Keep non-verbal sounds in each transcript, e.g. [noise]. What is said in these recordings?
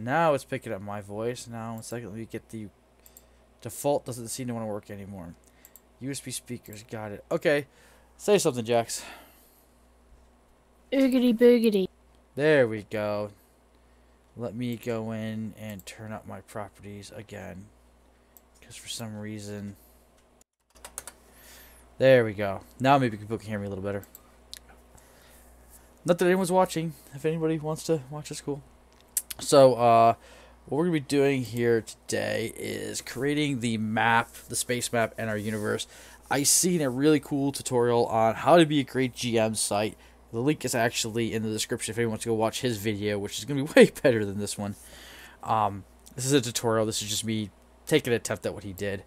Now it's picking up my voice. Now, one second, let me get the default doesn't seem to want to work anymore. USB speakers, got it. Okay, say something, Jax. Oogity boogity. There we go. Let me go in and turn up my properties again. Because for some reason... There we go. Now maybe people can hear me a little better. Not that anyone's watching. If anybody wants to watch, it's cool. So, uh, what we're going to be doing here today is creating the map, the space map, and our universe. I seen a really cool tutorial on how to be a great GM site. The link is actually in the description if anyone wants to go watch his video, which is going to be [laughs] way better than this one. Um, this is a tutorial. This is just me taking an attempt at what he did.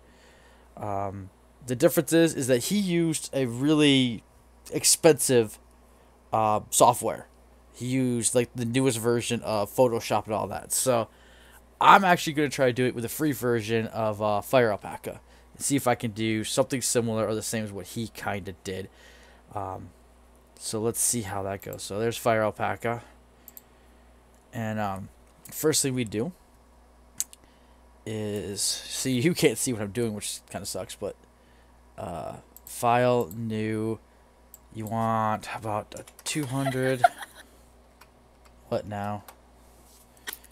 Um, the difference is, is that he used a really expensive uh, software. He used like the newest version of Photoshop and all that. So I'm actually going to try to do it with a free version of uh, Fire Alpaca and see if I can do something similar or the same as what he kind of did. Um, so let's see how that goes. So there's Fire Alpaca. And um, first thing we do is see [laughs] you can't see what I'm doing, which kind of sucks, but uh, file new. You want about 200. [laughs] what now?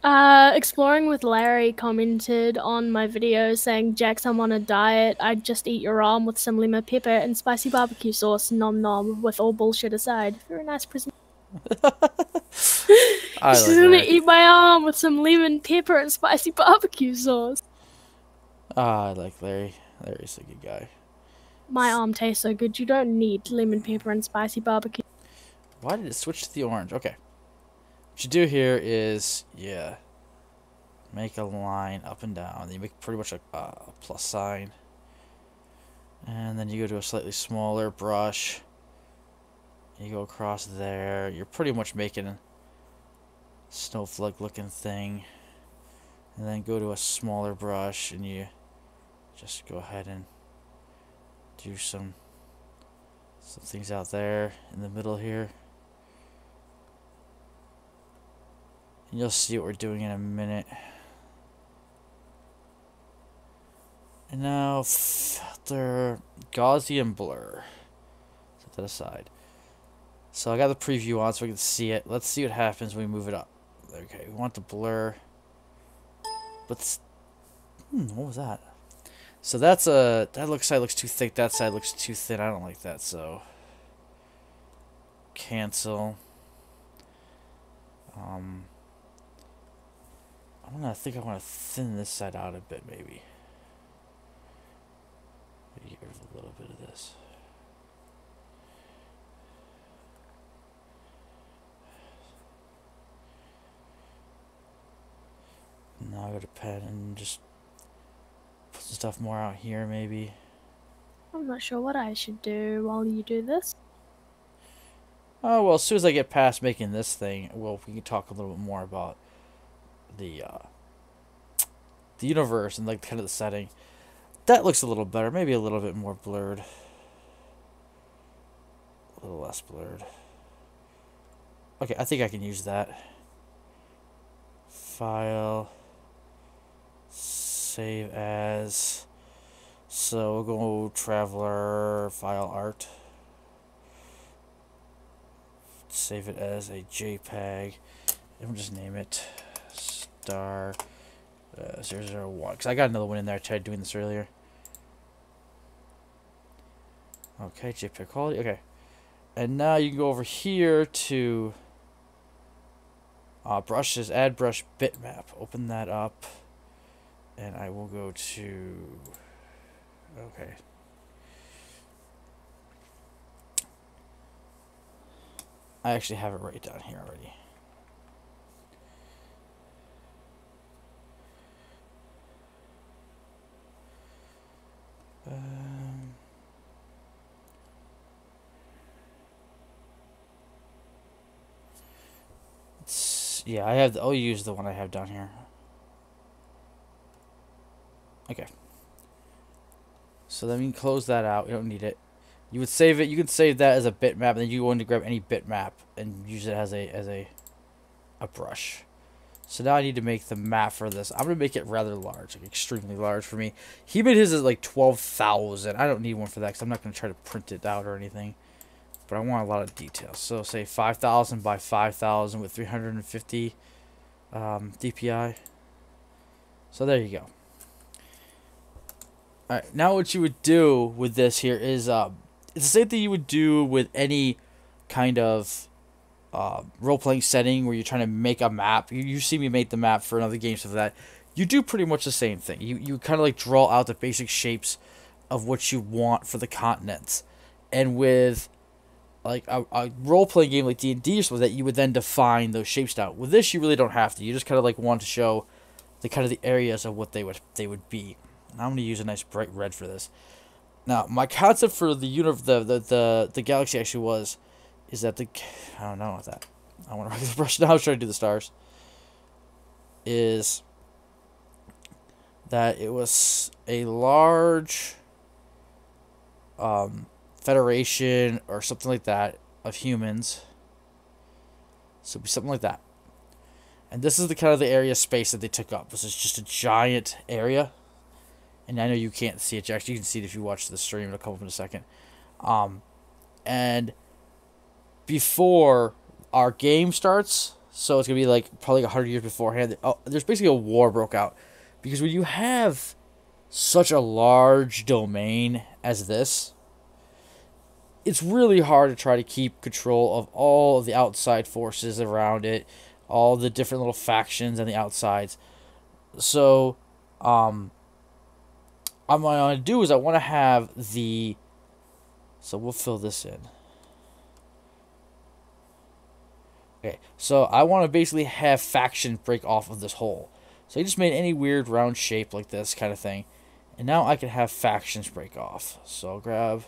Uh, exploring with Larry commented on my video saying, "Jax, I'm on a diet. I'd just eat your arm with some lemon pepper and spicy barbecue sauce. Nom nom. With all bullshit aside, very nice present." [laughs] [laughs] I She's like gonna eat my arm with some lemon pepper and spicy [laughs] barbecue sauce. Ah, I like Larry. Larry's a good guy. My arm tastes so good. You don't need lemon pepper and spicy barbecue. Why did it switch to the orange? Okay. What you do here is, yeah, make a line up and down. You make pretty much a, a plus sign. And then you go to a slightly smaller brush. You go across there. You're pretty much making a snowflake looking thing. And then go to a smaller brush and you just go ahead and do some some things out there in the middle here. You'll see what we're doing in a minute. And now filter Gaussian blur. Set that aside. So I got the preview on so we can see it. Let's see what happens when we move it up. Okay, we want the blur. But hmm, what was that? So that's a that looks side looks too thick. That side looks too thin. I don't like that. So cancel. Um, I don't know. Think I want to thin this side out a bit, maybe. Maybe get rid of a little bit of this. Now I go to pen and just put some stuff more out here, maybe. I'm not sure what I should do while you do this. Oh well, as soon as I get past making this thing, well, we can talk a little bit more about the uh, the universe and like kind of the setting. That looks a little better, maybe a little bit more blurred, a little less blurred. Okay, I think I can use that. File, save as. So we'll go traveler file art save it as a JPEG, and we'll just name it star uh, 001. Because I got another one in there. I tried doing this earlier. Okay, JPEG quality. Okay. And now you can go over here to uh, brushes, add brush bitmap. Open that up. And I will go to. Okay. I actually have it right down here already. Um, yeah, I have. I'll use the one I have down here. Okay. So we can close that out. We don't need it. You would save it. You can save that as a bitmap, and then you want to grab any bitmap and use it as a as a a brush. So now I need to make the map for this. I'm gonna make it rather large, like extremely large for me. He made his at like twelve thousand. I don't need one for that because I'm not gonna try to print it out or anything. But I want a lot of details. So say five thousand by five thousand with three hundred and fifty um, DPI. So there you go. Alright, now what you would do with this here is uh, it's the same thing you would do with any kind of uh, role playing setting where you're trying to make a map. You, you see me make the map for another game, stuff like that. You do pretty much the same thing. You, you kind of like draw out the basic shapes of what you want for the continents. And with like a, a role playing game like D and D or something that you would then define those shapes out. With this, you really don't have to. You just kind of like want to show the kind of the areas of what they would they would be. And I'm gonna use a nice bright red for this. Now, my concept for the uni- the, the the the galaxy actually was is that the I don't know that. I want to write the brush now. I was trying to do the stars. Is that it was a large um, federation or something like that of humans. So it'd be something like that. And this is the kind of the area space that they took up. This is just a giant area. And I know you can't see it, Jack. You can see it if you watch the stream. It'll come up in a second. Um, and before our game starts, so it's gonna be like probably hundred years beforehand. Oh, there's basically a war broke out because when you have such a large domain as this, it's really hard to try to keep control of all of the outside forces around it, all the different little factions on the outsides. So, um, what I want to do is I want to have the. So we'll fill this in. Okay, so I want to basically have faction break off of this hole. So I just made any weird round shape like this kind of thing. And now I can have factions break off. So I'll grab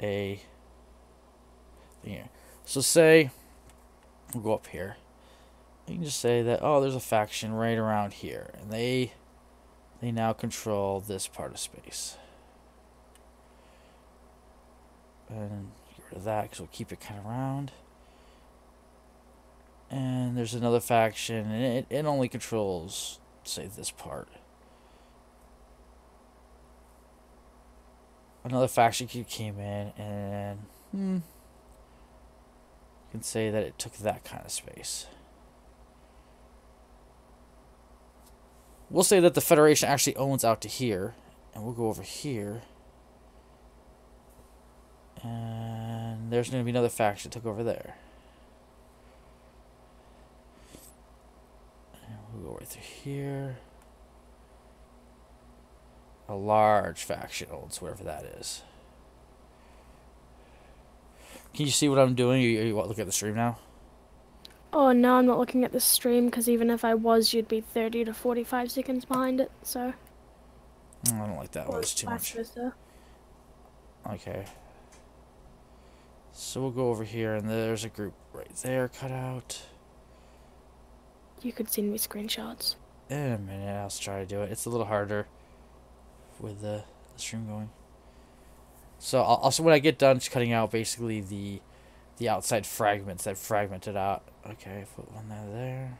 a thing here. So say, we'll go up here. You can just say that, oh, there's a faction right around here. And they, they now control this part of space. And get rid of that because we'll keep it kind of round. And there's another faction, and it, it only controls, say, this part. Another faction came in, and hmm, you can say that it took that kind of space. We'll say that the Federation actually owns out to here, and we'll go over here. And there's going to be another faction took over there. We'll go right through here. A large faction owns whatever that is. Can you see what I'm doing? Are you, are you looking at the stream now? Oh no, I'm not looking at the stream because even if I was, you'd be 30 to 45 seconds behind it. So. Mm, I don't like that one. It's too much. Okay. So we'll go over here, and there's a group right there cut out. You could send me screenshots. In a minute, I'll try to do it. It's a little harder with the, the stream going. So also when I get done just cutting out basically the the outside fragments that fragmented out. Okay, put one there there.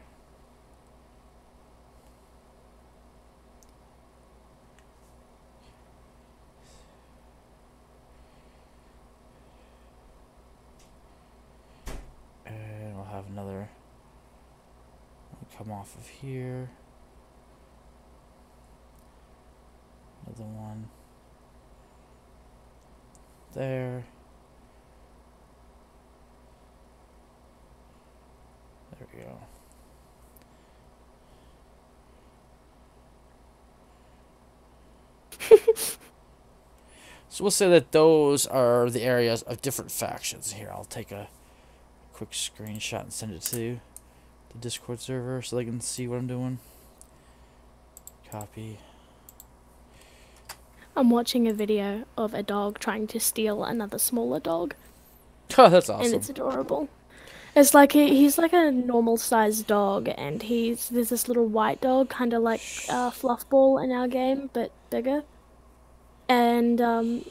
And we'll have another come off of here. Another one there. There we go. [laughs] so we'll say that those are the areas of different factions. Here, I'll take a quick screenshot and send it to the Discord server so they can see what I'm doing. Copy. I'm watching a video of a dog trying to steal another smaller dog. Oh, [laughs] that's awesome. And it's adorable. It's like he, he's like a normal sized dog, and he's there's this little white dog, kind of like uh, Fluffball in our game, but bigger. And um,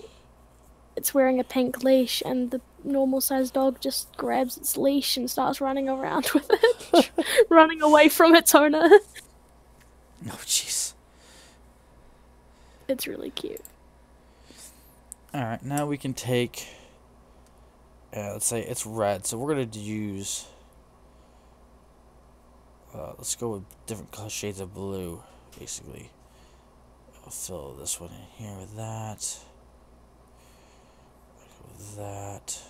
it's wearing a pink leash, and the normal sized dog just grabs its leash and starts running around [laughs] with it, [laughs] running away from its owner. Oh, jeez. It's really cute. All right, now we can take. Uh, let's say it's red, so we're gonna use. Uh, let's go with different shades of blue, basically. I'll fill this one in here with that. With that.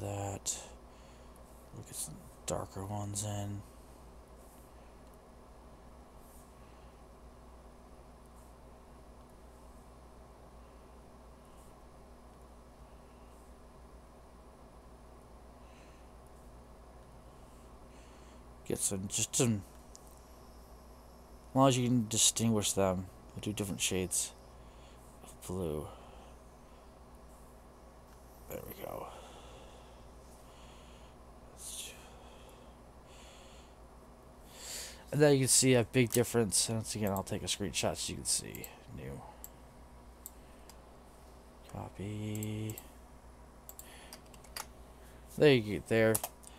That. We'll get some darker ones in. Get some, just some, as long as you can distinguish them, we'll do different shades of blue. There we go. And then you can see a big difference. And once again, I'll take a screenshot so you can see. New. Copy. There you go. There.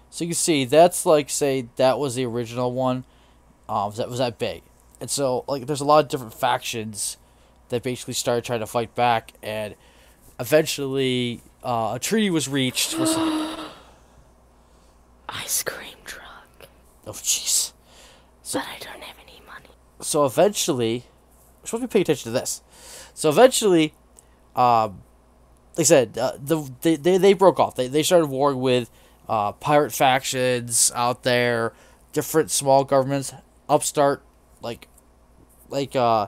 So you can see that's like say that was the original one. Um, that was that big, and so like there's a lot of different factions that basically started trying to fight back, and eventually uh, a treaty was reached. [gasps] Ice cream truck. oh jeez. But I don't have any money. So eventually, we're supposed to paying attention to this. So eventually, um, like I said, uh, the they, they they broke off. They they started warring with uh, pirate factions out there, different small governments, upstart like like uh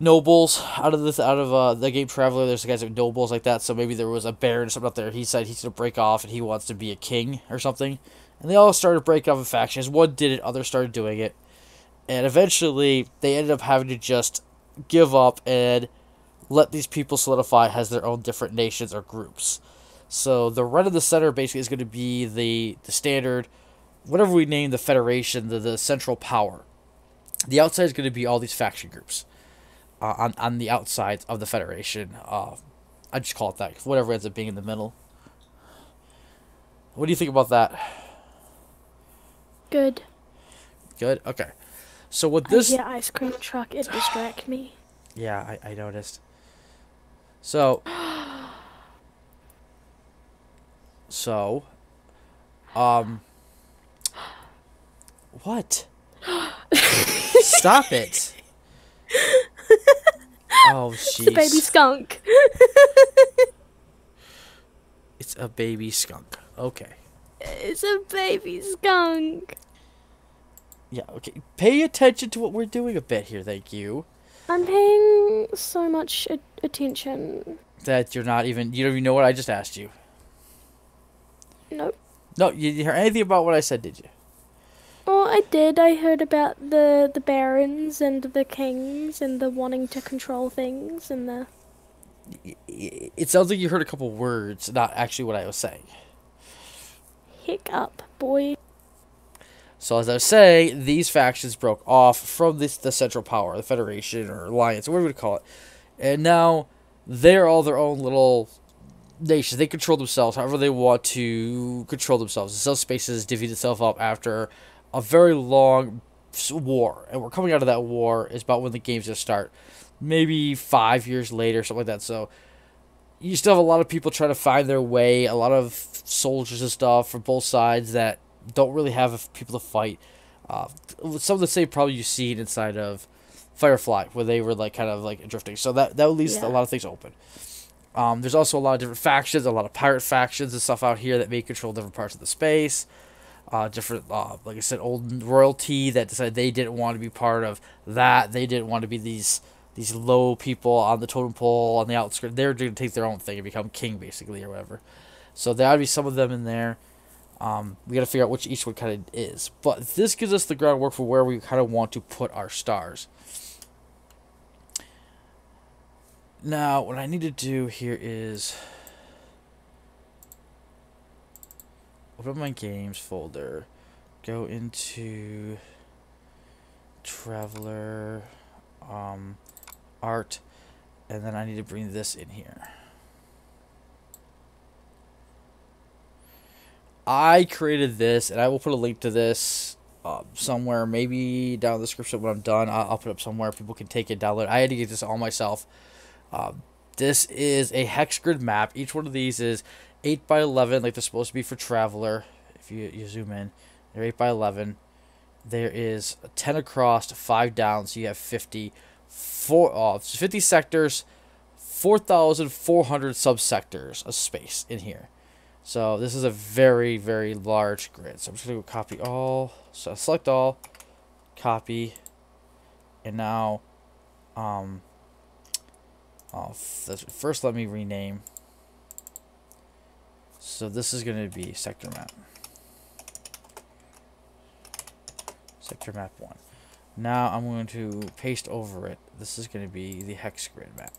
nobles out of this out of uh the game Traveller there's guys like nobles like that so maybe there was a baron or something out there he said he's gonna break off and he wants to be a king or something and they all started breaking off in factions one did it others started doing it and eventually they ended up having to just give up and let these people solidify as their own different nations or groups so the red of the center basically is going to be the the standard whatever we name the federation the, the central power the outside is going to be all these faction groups uh, on on the outside of the federation. Uh, I just call it that. Whatever ends up being in the middle. What do you think about that? Good. Good. Okay. So with this, Yeah, ice cream truck. It distract me. [sighs] yeah, I, I noticed. So. [gasps] So. Um. What? [laughs] Stop it. Oh, jeez. [laughs] It's a baby skunk. [laughs] It's a baby skunk. Okay. It's a baby skunk. Yeah, okay. Pay attention to what we're doing a bit here, thank you. I'm paying so much a- attention. That you're not even, you don't even know what I just asked you. Nope. No, you didn't hear anything about what I said, did you? Oh, I did. I heard about the the barons and the kings and the wanting to control things and the. It sounds like you heard a couple words, not actually what I was saying. Hiccup, boy. So as I was saying, these factions broke off from this the central power, the Federation or Alliance, or whatever we call it, and now they're all their own little nations. They control themselves however they want to control themselves. The Self Spaces divvied itself up after a very long war, and we're coming out of that war. Is about when the game's gonna start, maybe five years later, something like that. So you still have a lot of people trying to find their way, a lot of soldiers and stuff from both sides that don't really have people to fight. Uh, some of the same problem you've seen inside of Firefly, where they were like kind of like drifting. So that that leaves Yeah. a lot of things open. Um, there's also a lot of different factions, a lot of pirate factions and stuff out here that may control different parts of the space. Uh, different, uh, like I said, old royalty that decided they didn't want to be part of that. They didn't want to be these these low people on the totem pole on the outskirts. They're going to take their own thing and become king, basically, or whatever. So there would be some of them in there. Um, we got to figure out which each one kind of is. But this gives us the groundwork for where we kind of want to put our stars. Now, what I need to do here is open up my games folder, go into Traveller, um, art, and then I need to bring this in here. I created this, and I will put a link to this uh, somewhere, maybe down in the description when I'm done. I'll, I'll put up somewhere. People can take it, download. I had to get this all myself. Uh, this is a hex grid map. Each one of these is 8 by 11, like they're supposed to be for Traveller. If you, you zoom in, they're 8 by 11. There is 10 across, 5 down, so you have 50. Four, uh, 50 sectors, 4,400 subsectors of space in here. So this is a very, very large grid. So I'm just going to copy all. So select all, copy, and now, um, oh, first let me rename. So this is going to be sector map. Sector map 1. Now I'm going to paste over it. This is going to be the hex grid map.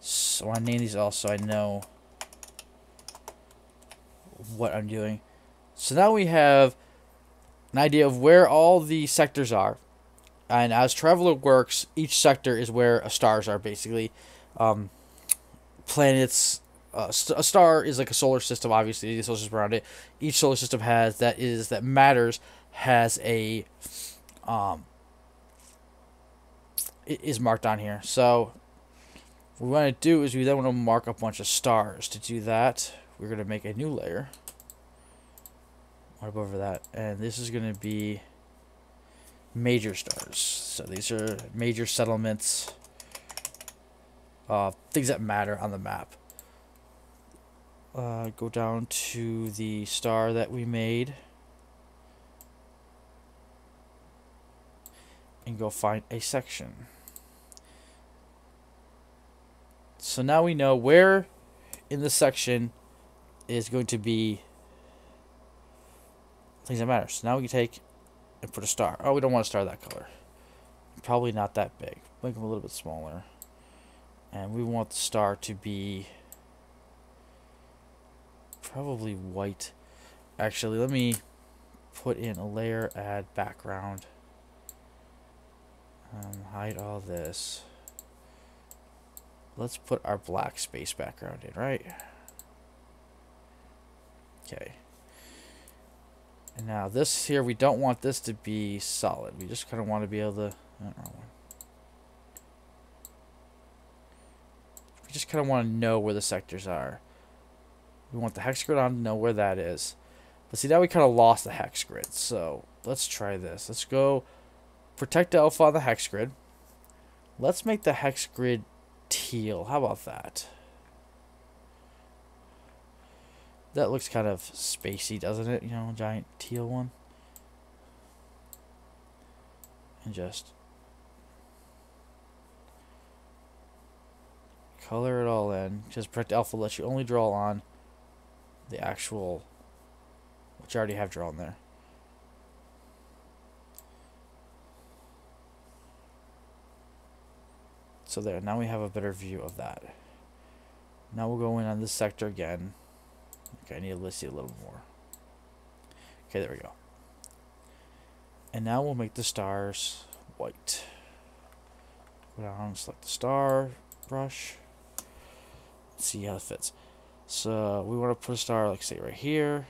So I name these all so I know what I'm doing. So now we have an idea of where all the sectors are. And as Traveller works, each sector is where stars are basically. Um, planets, uh, a star is like a solar system, obviously, the solar system around it. Each solar system has, that is, that matters, has a, um, is marked on here. So, what we want to do is we then want to mark a bunch of stars. To do that, we're going to make a new layer right over that. And this is going to be major stars. So these are major settlements, uh, things that matter on the map. Uh, go down to the star that we made. And go find a section. So now we know where in the section is going to be things that matter. So now we can take and put a star. Oh, we don't want a star that color. Probably not that big. Make them a little bit smaller. And we want the star to be probably white. Actually, let me put in a layer, add background. Um, hide all this. Let's put our black space background in, right? Okay. And now this here, we don't want this to be solid. We just kind of want to be able to... We just kind of want to know where the sectors are. We want the hex grid on to know where that is. But see, now we kind of lost the hex grid. So let's try this. Let's go protect alpha on the hex grid. Let's make the hex grid teal. How about that? That looks kind of spacey, doesn't it? You know, giant teal one. And just color it all in. Just protect alpha lets you only draw on the actual which you already have drawn there. So there, now we have a better view of that. Now we'll go in on this sector again. Okay, I need to it a little more. Okay, there we go. And now we'll make the stars white. Go down, select the star brush. Let's see how it fits. So we want to put a star, like say right here.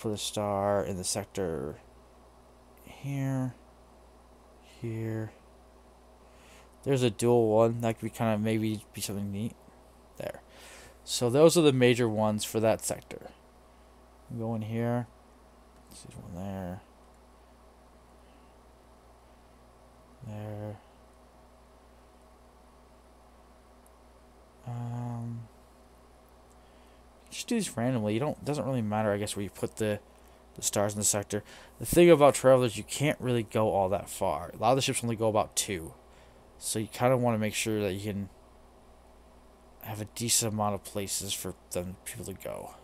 Put a star in the sector here, here. There's a dual one that could be kind of maybe be something neat. There. So those are the major ones for that sector. Go in here. See one there. There. Um, just do these randomly. You don't doesn't really matter, I guess, where you put the the stars in the sector. The thing about travelers, you can't really go all that far. A lot of the ships only go about two, so you kind of want to make sure that you can have a decent amount of places for them people to go.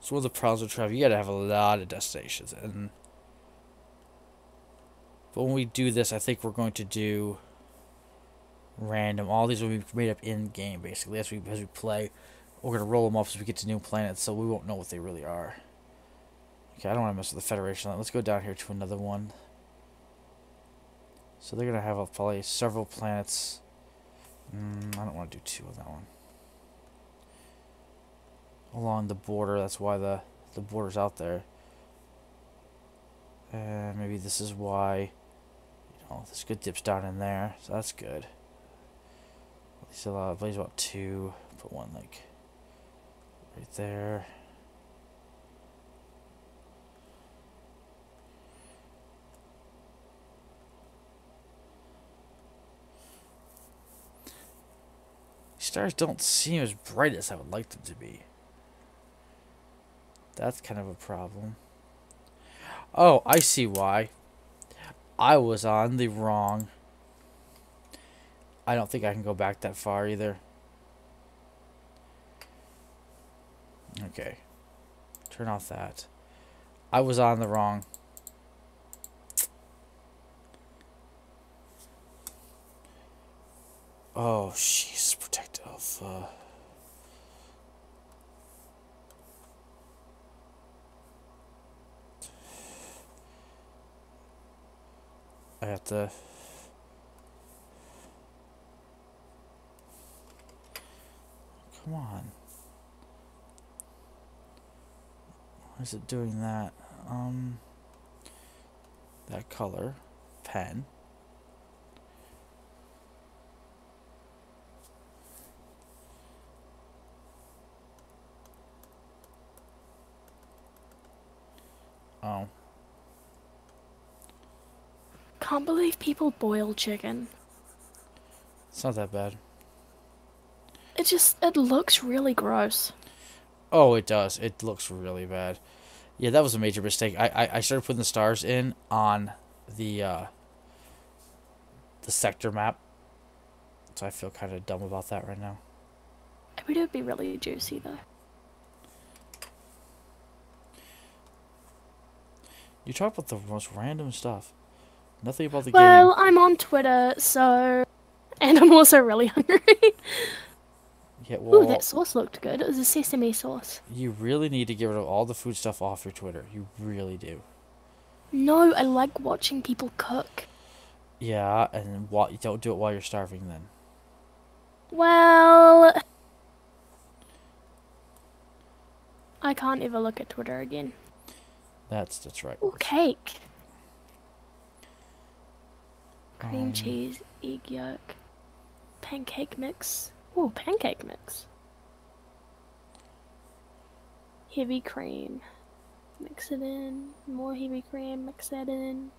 So one of the problems with travel, you gotta have a lot of destinations, and but when we do this, I think we're going to do random. All these will be made up in game, basically, as we as we play. We're gonna roll them up as we get to new planets, so we won't know what they really are. Okay, I don't want to mess with the Federation. Let's go down here to another one. So they're gonna have a, probably several planets. Mm, I don't want to do two on that one. Along the border, that's why the the border's out there. And maybe this is why, you know, this good dips down in there, so that's good. At least a lot, at least about two. Put one like right there. Stars don't seem as bright as I would like them to be. That's kind of a problem. Oh, I see why. I was on the wrong. I don't think I can go back that far either. Okay. Turn off that. I was on the wrong. Oh, jeez, alpha. I have to. Come on. Why is it doing that? Um, that color, pen. Can't believe people boil chicken. It's not that bad. It just it looks really gross. Oh, it does. It looks really bad. Yeah, that was a major mistake. I, I, I started putting the stars in on the uh, the sector map. So I feel kind of dumb about that right now. I bet it would be really juicy though. You talk about the most random stuff. Nothing about the Well, game. I'm on Twitter, so and I'm also really [laughs] hungry. Yeah, well, Ooh, that sauce looked good. It was a sesame sauce. you really need to get rid of all the food stuff off your Twitter. You really do. No, I like watching people cook. Yeah, and while, don't do it while you're starving then. Well, I can't ever look at Twitter again. That's that's right. Ooh, cake. Cream Um, cheese, egg yolk, pancake mix. Oh, pancake mix. Heavy cream. Mix it in. More heavy cream. Mix that in.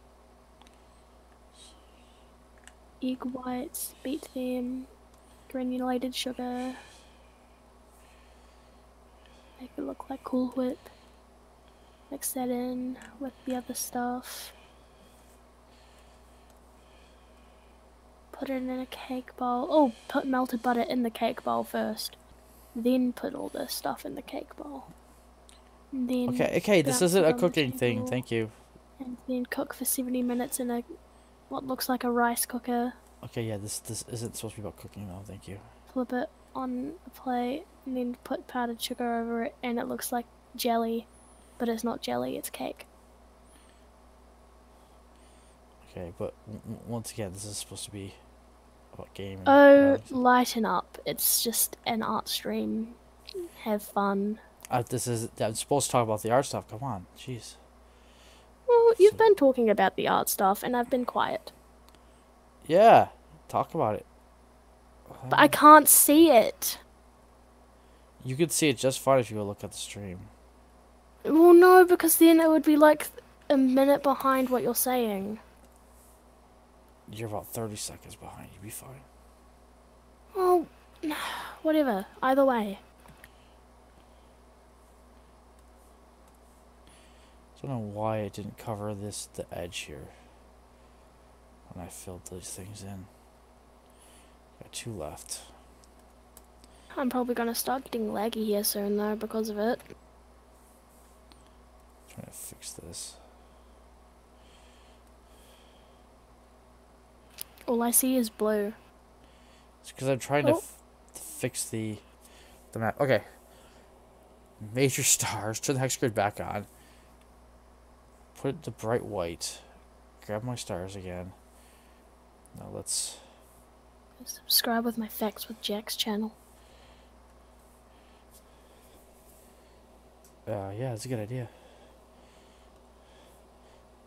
Egg whites. Beat them. Granulated sugar. Make it look like Cool Whip. Mix that in with the other stuff. Put it in a cake bowl. Oh, put melted butter in the cake bowl first. Then put all this stuff in the cake bowl. And then Okay, okay, this isn't a cooking thing. Thank you. And then cook for 70 minutes in a what looks like a rice cooker. Okay, yeah, this this isn't supposed to be about cooking though. Thank you. Flip it on a plate and then put powdered sugar over it and it looks like jelly. But it's not jelly, it's cake. Okay, but once again, this is supposed to be about gaming. Oh, lighten up. It's just an art stream. Have fun. uh, this is. I'm supposed to talk about the art stuff. Come on, jeez. Well, you've So- been talking about the art stuff and I've been quiet. Yeah, talk about it. But I can't see it. You could see it just fine if you look at the stream. Well, no, because then it would be like a minute behind what you're saying. You're about 30 seconds behind. You'd be fine. Well, whatever. Either way. I Don't know why it didn't cover this the edge here when I filled these things in. Got two left. I'm probably gonna start getting laggy here soon, though, because of it. trying to fix this. All I see is blue. It's because I'm trying to Oh. f- to fix the the map. Okay. Major stars. Turn the hex grid back on. Put the bright white. Grab my stars again. Now let's. Subscribe with my Facts with Jack's channel. Uh, yeah, that's a good idea.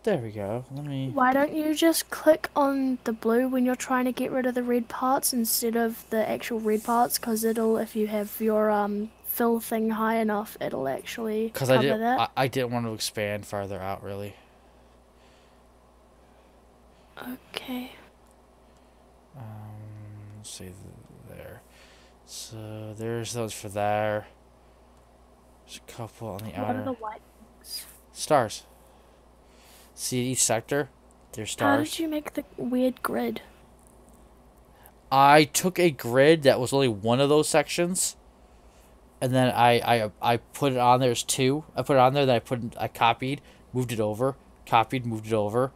There we go. Let me. Why don't you just click on the blue when you're trying to get rid of the red parts instead of the actual red parts? Because it'll, if you have your um fill thing high enough, it'll actually Because cover I didn't. that. I, I didn't want to expand farther out, really. Okay. Um, let's see th- there. So there's those for there. There's a couple on the What are outer the white things? stars. See each sector. There's stars. How did you make the weird grid? I took a grid that was only one of those sections, and then I I I put it on there as two. I put it on there. Then I put I copied, moved it over, copied, moved it over,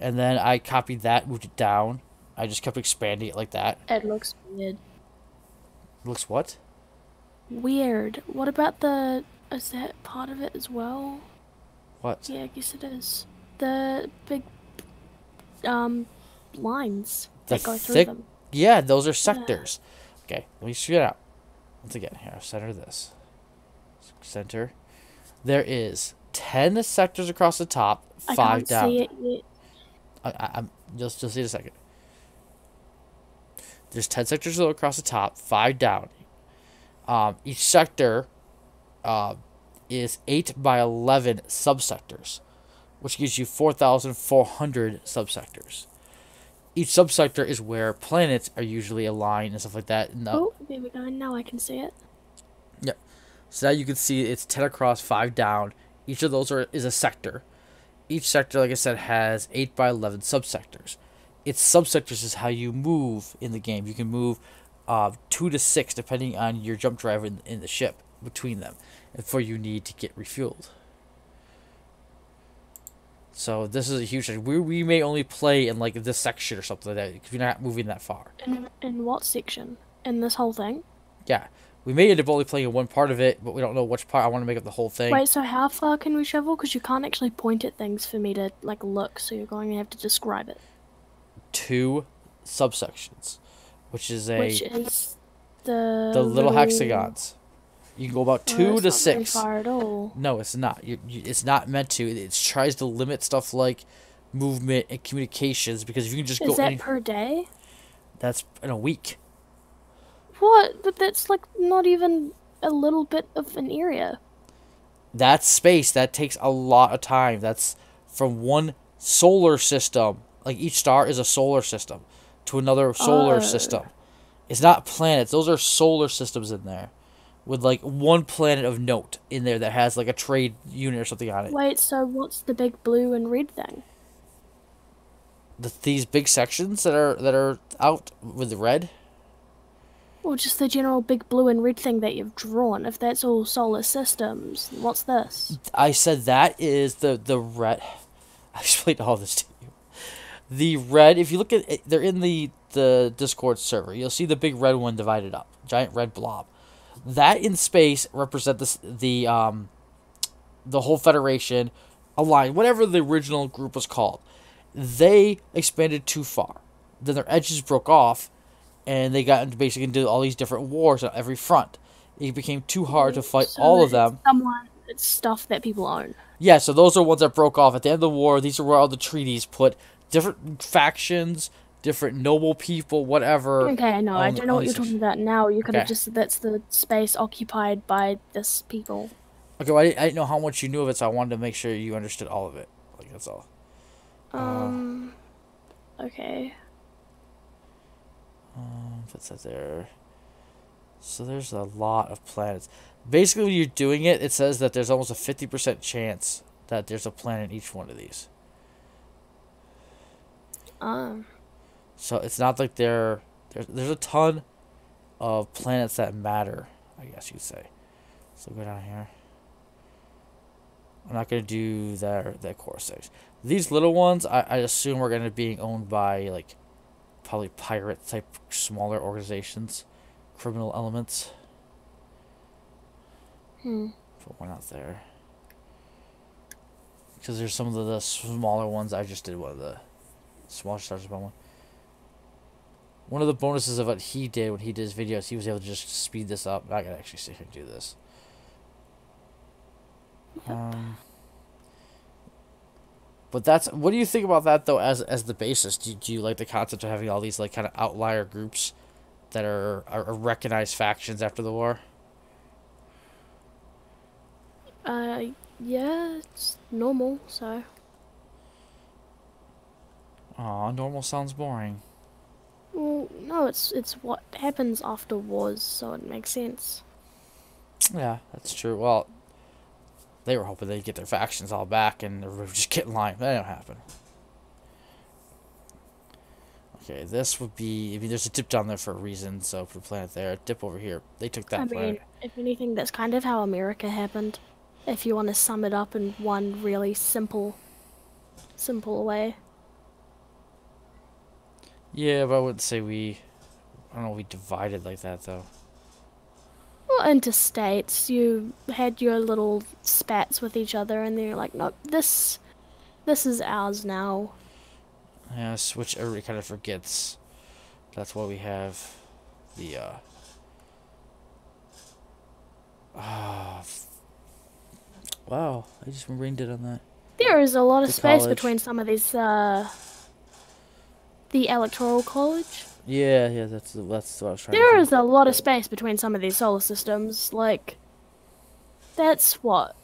and then I copied that, moved it down. I just kept expanding it like that. It looks weird. Looks what? Weird. What about the? Is that part of it as well? What? Yeah, I guess it is. The big um lines The that go through thick- them. Yeah, those are sectors. Okay, let me figure it out. Once again, here, center this. Center. There is ten sectors across the top, 5 I can't down. see it yet. I, I'm just just see it a second. There's ten sectors across the top, five down. Um, each sector, uh, is eight by eleven subsectors, which gives you four thousand four hundred subsectors. Each subsector is where planets are usually aligned and stuff like that. And the- Oh, there we go. Now I can see it. Yep. So now you can see it's 10 across, 5 down. Each of those are is a sector. Each sector, like I said, has 8 by 11 subsectors. Its subsectors is how you move in the game. You can move uh, 2 to 6 depending on your jump drive in, in the ship between them before you need to get refueled. So this is a huge thing. We, we may only play in like this section or something like that because we're not moving that far. In in what section? In this whole thing? Yeah. We may end up only playing in one part of it, but we don't know which part. I want to make up the whole thing. Wait, so how far can we travel? Because you can't actually point at things for me to like look, so you're going to have to describe it. two subsections, which is a Which is the the little hexagons. You can go about two that's to six. far at all. No, it's not. You, you, it's not meant to. It tries to limit stuff like movement and communications because if you can just go Is that any, per day? that's in a week. What? But that's like not even a little bit of an area. That's space. That takes a lot of time. That's from one solar system. Like each star is a solar system to another solar Oh. system. It's not planets. Those are solar systems in there. With like one planet of note in there that has like a trade unit or something on it. Wait, so what's the big blue and red thing? The, these big sections that are that are out with the red. Or just the general big blue and red thing that you've drawn? If that's all solar systems, what's this? I said that is the the red. [laughs] I explained all this to you. The red. If you look at it, they're in the the Discord server. You'll see the big red one divided up, giant red blob. That in space represent this the um the whole Federation, aligned whatever the original group was called. They expanded too far. Then their edges broke off, and they got into basically into all these different wars on every front. It became too hard to fight So all of them. Someone, it's stuff that people own. Yeah, so those are ones that broke off at the end of the war. These are where all the treaties put different factions, different noble people, whatever. Okay, no, I don't know what you're talking about now. You could have Okay. just said that's the space occupied by this people. Okay, well, I, didn't, I didn't know how much you knew of it, so I wanted to make sure you understood all of it. Like that's all. Uh. Um. Okay. Um, if it says there. So there's a lot of planets. Basically, when you're doing it, it says that there's almost a fifty percent chance that there's a planet in each one of these. Um. So it's not like there there's there's a ton of planets that matter, I guess you'd say. So go down here. I'm not gonna do that that core six. These little ones I, I assume are gonna be owned by like probably pirate type smaller organizations, criminal elements. Hmm. But we're not there. Because there's some of the, the smaller ones. I just did one of the smaller stars about one. One of the bonuses of what he did when he did his videos, he was able to just speed this up. I can actually sit here and do this. Um, but that's what do you think about that though as as the basis? Do, do you like the concept of having all these like kind of outlier groups that are, are recognized factions after the war? Uh, yeah, it's normal, so. Aw, normal sounds boring. Well, no, it's it's what happens after wars, so it makes sense. Yeah, that's true. Well, they were hoping they'd get their factions all back and they were just get in line. That didn't happen. Okay, this would be. I mean, there's a dip down there for a reason. So for the planet there, dip over here. They took that I planet. mean, if anything, that's kind of how America happened. If you want to sum it up in one really simple, simple way. Yeah, but I wouldn't say we. I don't know. We divided like that though. Well, into states, you had your little spats with each other, and then you're like, nope, this, this is ours now. Yeah, which everybody kind of forgets. That's why we have the. uh... [sighs] Ah. f- wow, I just rained it on that. There is a lot of The space college. between some of these. Uh, the electoral college. Yeah, yeah, that's that's what I was trying to There is a lot of space between some of these solar systems. Like, that's what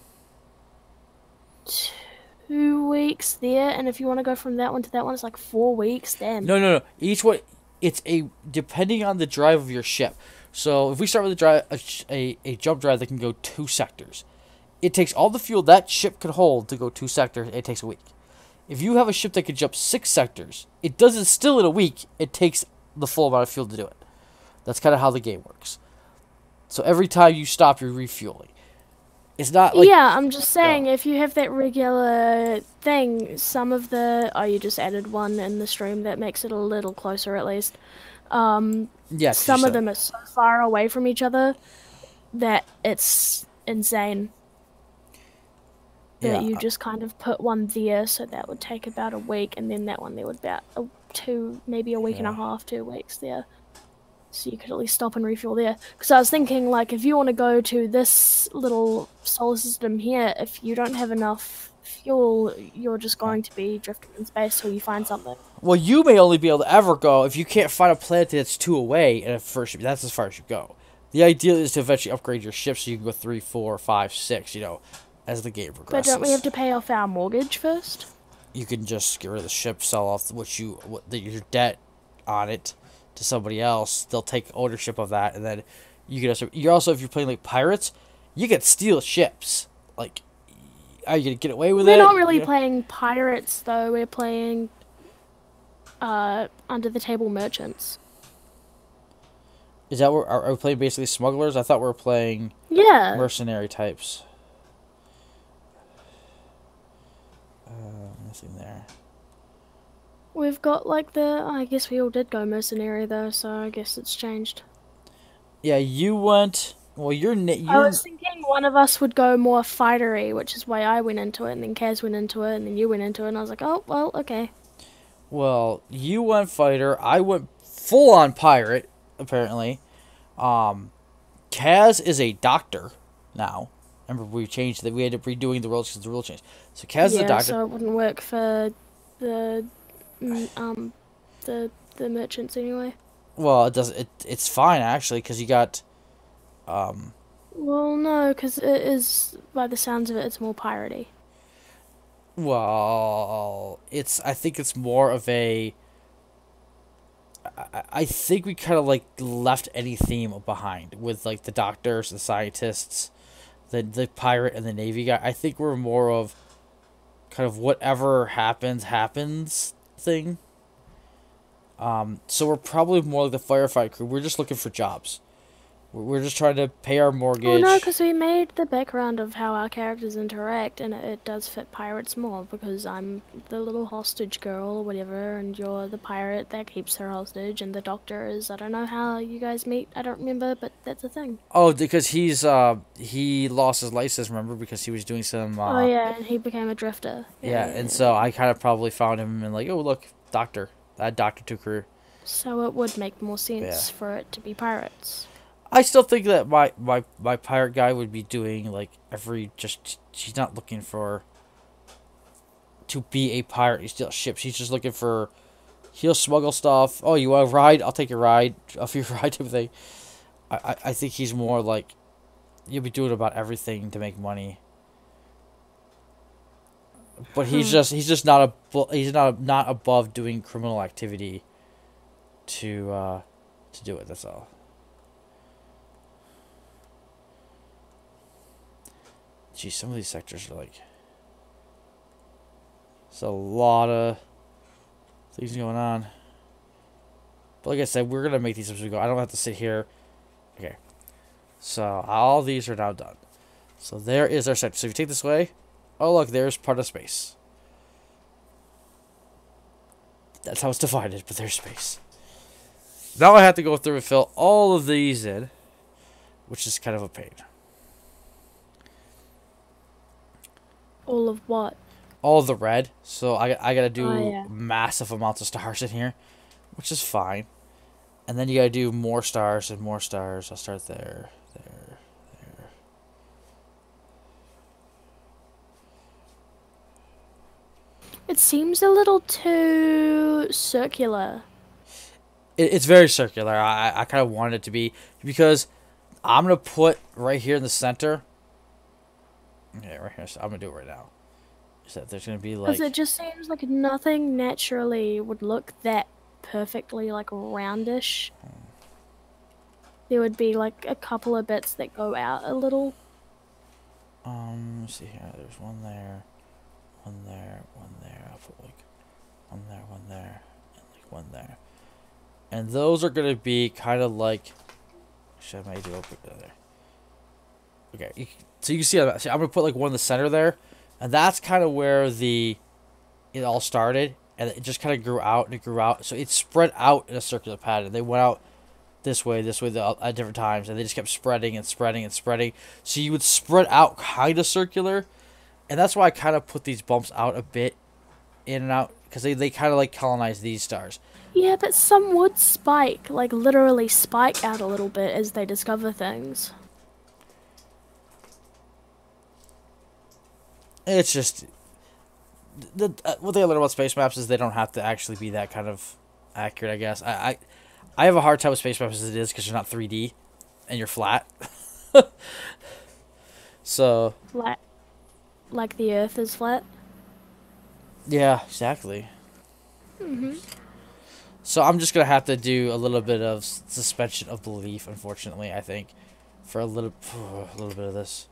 two weeks there, and if you want to go from that one to that one, it's like four weeks. Damn. No, no, no. Each one, it's a depending on the drive of your ship. So if we start with a drive, a, a, a jump drive that can go two sectors, it takes all the fuel that ship could hold to go two sectors. It takes a week. If you have a ship that could jump six sectors, it does it still in a week. It takes the full amount of fuel to do it. That's kind of how the game works. So every time you stop, you're refueling. It's not like yeah, I'm just saying, if you have that regular thing, some of the. Oh, you just added one in the stream that makes it a little closer at least. Um, yes. some of them are so far away from each other that it's insane. That Yeah, you just kind of put one there, so that would take about a week, and then that one there would about a, two, maybe a week and a half, two weeks there. So you could at least stop and refuel there. Because I was thinking, like, if you want to go to this little solar system here, if you don't have enough fuel, you're just going to be drifting in space till you find something. Well, you may only be able to ever go if you can't find a planet that's two away and first. That's as far as you go. The idea is to eventually upgrade your ship so you can go three, four, five, six. You know, as the game But don't we have to pay off our mortgage first? You can just get rid of the ship, sell off what you what the, your debt on it to somebody else. They'll take ownership of that, and then you can also you're also if you're playing like pirates, you can steal ships. Like, are you gonna get away with it? We're not really You know? playing pirates though. We're playing uh under the table merchants. Is that what are, are we playing basically smugglers? I thought we were playing Yeah. mercenary types. Nothing there. We've got like the I guess we all did go mercenary though, so I guess it's changed. Yeah, you went. Well, you're I you're was thinking one of us would go more fightery, which is why I went into it, and then Kaz went into it, and then you went into it, and I was like, oh well, okay. well. You went fighter. I went full on pirate. Apparently, um, Kaz is a doctor now. Remember, we changed that. We ended up redoing the rules because the rule changed. So Kaz yeah, a doctor. so it wouldn't work for the mm, um the the merchants anyway. Well, it does. It it's fine actually because you got. Um, Well, no, because it is by the sounds of it, it's more piratey. Well, it's. I think it's more of a. I, I think we kind of like left any theme behind with like the doctors, the scientists, the the pirate and the navy guy. I think we're more of kind of whatever happens happens thing. Um, so we're probably more like the Firefly crew. We're just looking for jobs. We're just trying to pay our mortgage. Oh no, because we made the background of how our characters interact, and it, it does fit pirates more because I'm the little hostage girl or whatever, and you're the pirate that keeps her hostage, and the doctor is I don't know how you guys meet. I don't remember, but that's a thing. Oh, because he's uh he lost his license. Remember because he was doing some. Uh, oh yeah, and he became a drifter. Yeah, and so I kind of probably found him and like, oh look, doctor, that doctor took her. So it would make more sense Yeah. for it to be pirates. I still think that my, my, my pirate guy would be doing like every just she's not looking for to be a pirate. He steals ships. He's just looking for he'll smuggle stuff. Oh, you want a ride? I'll take a ride. [laughs] For your ride type of thing. I, I, I think he's more like you'll be doing about everything to make money. But he's Hmm. just he's just not a he's not not above doing criminal activity to uh to do it. That's all. Gee, some of these sectors are like. There's a lot of things going on. But like I said, we're gonna make these as we go. I don't have to sit here. Okay. So all these are now done. So there is our sector. So if you take this way, oh look, there's part of space. That's how it's divided, but there's space. Now I have to go through and fill all of these in, which is kind of a pain. All of what? all the red. So I, I gotta do Oh, yeah. massive amounts of stars in here, which is fine. And then you gotta do more stars and more stars. I'll start there, there, there. It seems a little too circular. It, it's very circular. I, I kind of wanted it to be because I'm gonna put right here in the center. Okay, right here. So I'm gonna do it right now. Is that there's gonna be like Because it just seems like nothing naturally would look that perfectly like roundish. There would be like a couple of bits that go out a little. Um, let's see here. There's one there, one there, one there. I'll put like one there, one there, and like one there. And those are gonna be kind of like. Should I maybe do open there? Okay, so you can see. I'm I'm gonna put like one in the center there, and that's kind of where the it all started, and it just kind of grew out and it grew out. So it spread out in a circular pattern. They went out this way, this way, the, at different times, and they just kept spreading and spreading and spreading. So you would spread out kind of circular, and that's why I kind of put these bumps out a bit, in and out, because they, they kind of like colonize these stars. Yeah, but some would spike, like literally spike out a little bit as they discover things. It's just the uh, what they learn about space maps is they don't have to actually be that kind of accurate. I guess I I, I have a hard time with space maps as it is because you're not three D, and you're flat. [laughs] so Like, like the Earth is flat. yeah, exactly. hmm So I'm just gonna have to do a little bit of suspension of belief, unfortunately. I think, for a little, [sighs] a little bit of this.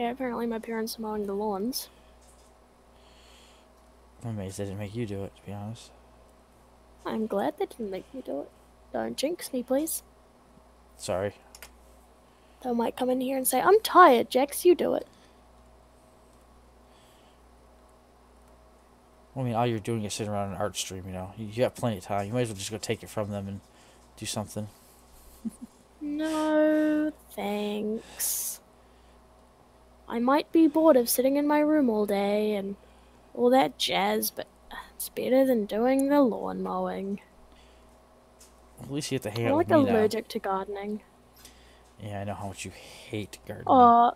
Yeah, apparently my parents are mowing the lawns. I'm amazed they didn't make you do it. To be honest, I'm glad they didn't make me do it. Don't jinx me, please. sorry. They might come in here and say, I'm tired, Jax, you do it. I mean, all you're doing is sitting around an art stream. You know, you, you got plenty of time. You might as well just go take it from them and do something. [laughs] No, thanks. I might be bored of sitting in my room all day and all that jazz, but it's better than doing the lawn mowing. At least you get to hang I'm out like me now. allergic to gardening. Yeah, I know how much you hate gardening. Uh,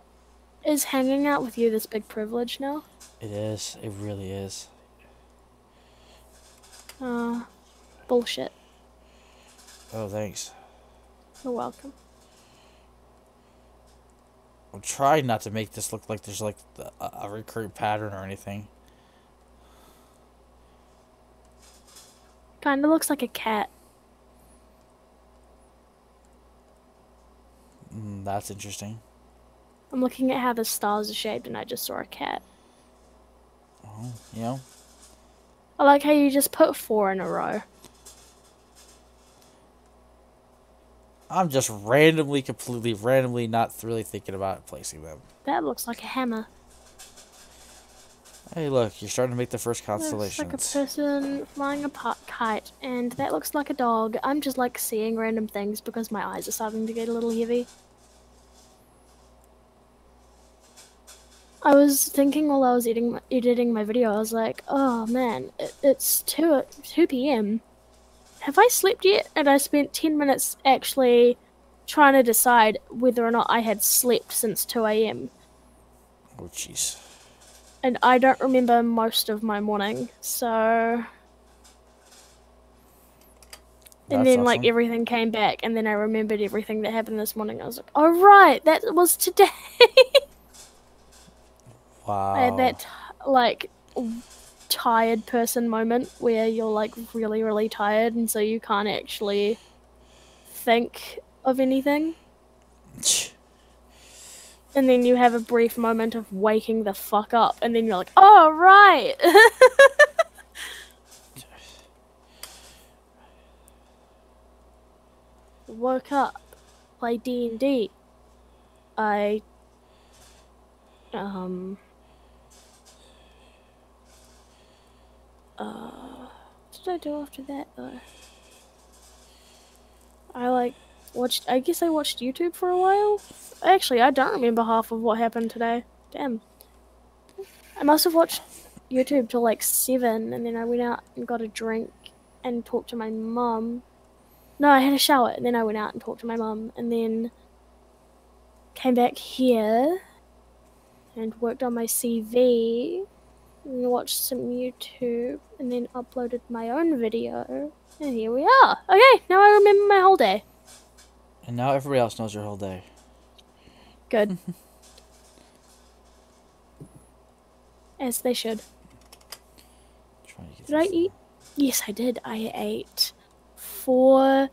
is hanging out with you this big privilege now? It is. It really is. Uh, bullshit. Oh, thanks. You're welcome. I'm trying not to make this look like there's like a, a recurring pattern or anything. Kinda looks like a cat. Mm, that's interesting. I'm looking at how the stars are shaped and I just saw a cat. Oh, you know, I like how you just put four in a row. I'm just randomly, completely randomly not really thinking about placing them. That looks like a hammer. Hey, look, you're starting to make the first Looks like a person flying a pot kite, and that looks like a dog. I'm just like seeing random things because my eyes are starting to get a little heavy. I was thinking while I was editing my, editing my video, I was like, oh man, it, it's 2, 2 p.m. Have I slept yet? And I spent 10 minutes actually trying to decide whether or not I had slept since 2 a.m. Oh, jeez. And I don't remember most of my morning, so. And That's then, like, everything came back, and then I remembered everything that happened this morning. I was like, oh, right, that was today. [laughs] Wow. I had that, like, tired person moment where you're, like, really, really tired, and so you can't actually think of anything. [sighs] And then you have a brief moment of waking the fuck up, and then you're like, oh, right. [laughs] Woke up, played D and D. I, um, uh, what did I do after that though? I like watched. I guess I watched YouTube for a while. Actually, I don't remember half of what happened today. Damn. I must have watched YouTube till like seven, and then I went out and got a drink and talked to my mum. No, I had a shower, and then I went out and talked to my mum, and then came back here and worked on my CV, and watched some YouTube, and then uploaded my own video, and here we are. Okay, now I remember my whole day. And now everybody else knows your whole day. Good. [laughs] As they should. Trying to get Did I eat? Yes, I did. I ate four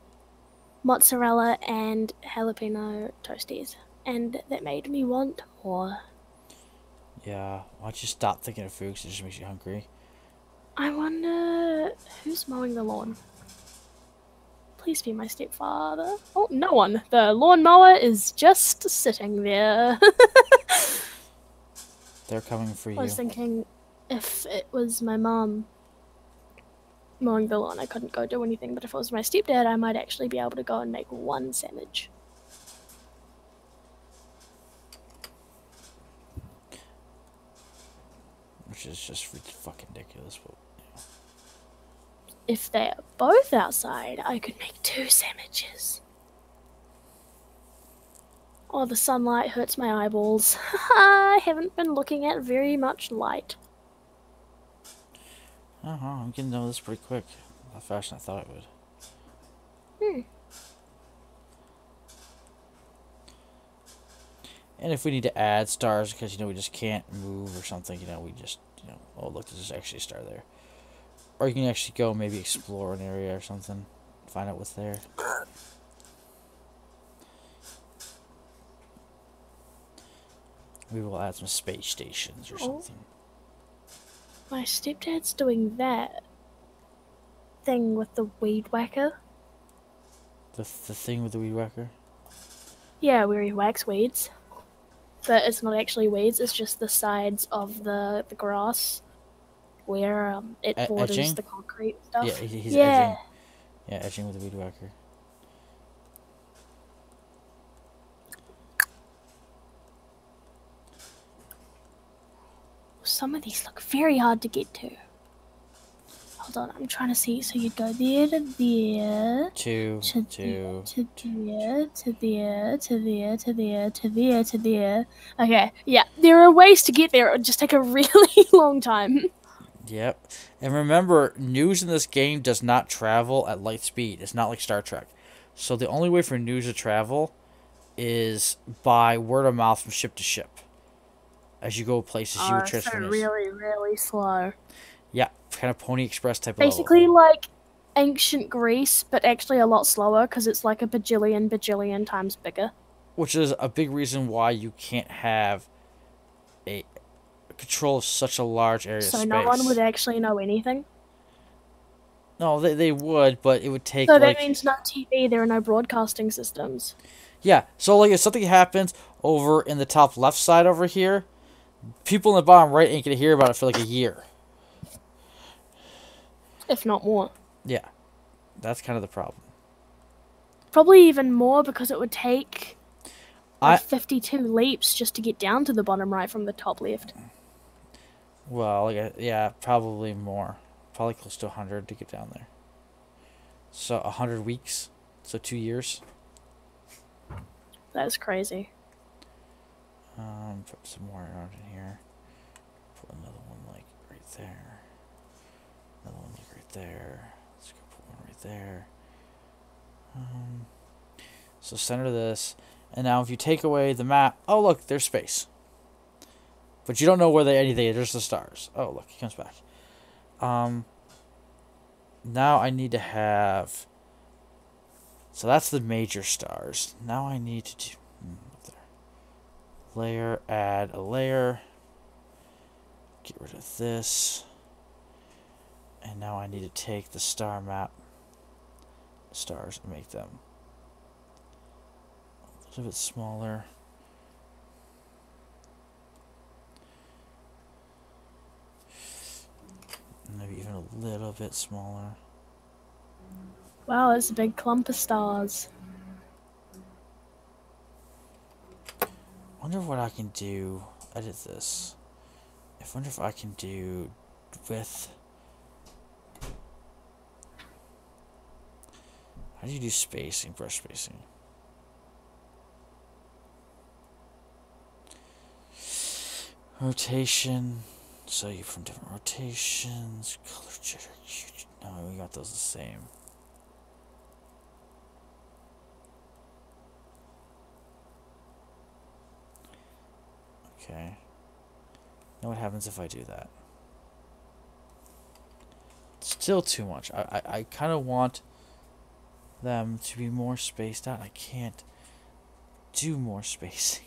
mozzarella and jalapeno toasties, and that made me want more. Yeah. Why don't you stop thinking of food 'cause it just makes you hungry? I wonder who's mowing the lawn. Please be my stepfather. Oh, no one. The lawnmower is just sitting there. [laughs] They're coming for you. I was thinking if it was my mom mowing the lawn, I couldn't go do anything. But if it was my stepdad, I might actually be able to go and make one sandwich. Which is just fucking ridiculous. But If they're both outside, I could make two sandwiches. Oh, the sunlight hurts my eyeballs. [laughs] I haven't been looking at very much light. uh huh. I'm getting done with this pretty quick. A lot faster than I thought I would. Hmm. And if we need to add stars because you know we just can't move or something, you know, we just you know, oh look, there's actually a star there. Or you can actually go maybe explore an area or something, find out what's there. We will add some space stations or Oh. something. My stepdad's doing that thing with the weed whacker. The the thing with the weed whacker. Yeah, where he whacks weeds. But it's not actually weeds, it's just the sides of the, the grass where um, it borders edging? the concrete stuff. Yeah, he, he's yeah. edging. Yeah, edging with the weed whacker. Some of these look very hard to get to. Hold on, I'm trying to see. So you'd go there to there, Two, to two. there, to there, to there, to there, to there, to there, to there. Okay, yeah, there are ways to get there. It would just take a [laughs] really long time. Yep. And remember, news in this game does not travel at light speed. It's not like Star Trek. So the only way for news to travel is by word of mouth from ship to ship. As you go places, you would Uh, so news. really, really slow. Yeah, kind of Pony Express type of level. Basically, like ancient Greece, but actually a lot slower because it's like a bajillion, bajillion times bigger. Which is a big reason why you can't have a control of such a large area So of space. no one would actually know anything. No, they, they would, but it would take So like that means no TV. There are no broadcasting systems. Yeah, so like if something happens over in the top left side over here, people in the bottom right ain't gonna hear about it for like a year. If not more. Yeah, that's kind of the problem. Probably even more because it would take like I 52 leaps just to get down to the bottom right from the top left. well, yeah, probably more, probably close to hundred to get down there. So hundred weeks, so two years. That is crazy. Um, put some more around in here. Put another one like right there. Another one like right there. Let's go put one right there. Um, so center this, and now if you take away the map, oh look, there's space. But you don't know where they anything. There's the stars. Oh look, he comes back. Um. Now I need to have. So that's the major stars. Now I need to do. hmm, layer, add a layer, get rid of this, and now I need to take the star map stars and make them a little bit smaller. Maybe even a little bit smaller. Wow, it's a big clump of stars. wonder what I can do. Edit this. I wonder if I can do with. How do you do spacing, brush spacing? Rotation. So you from different rotations. Color jitter. No, we got those the same. Okay. Now what happens if I do that? Still too much. I, I, I kind of want them to be more spaced out. I can't do more spacing.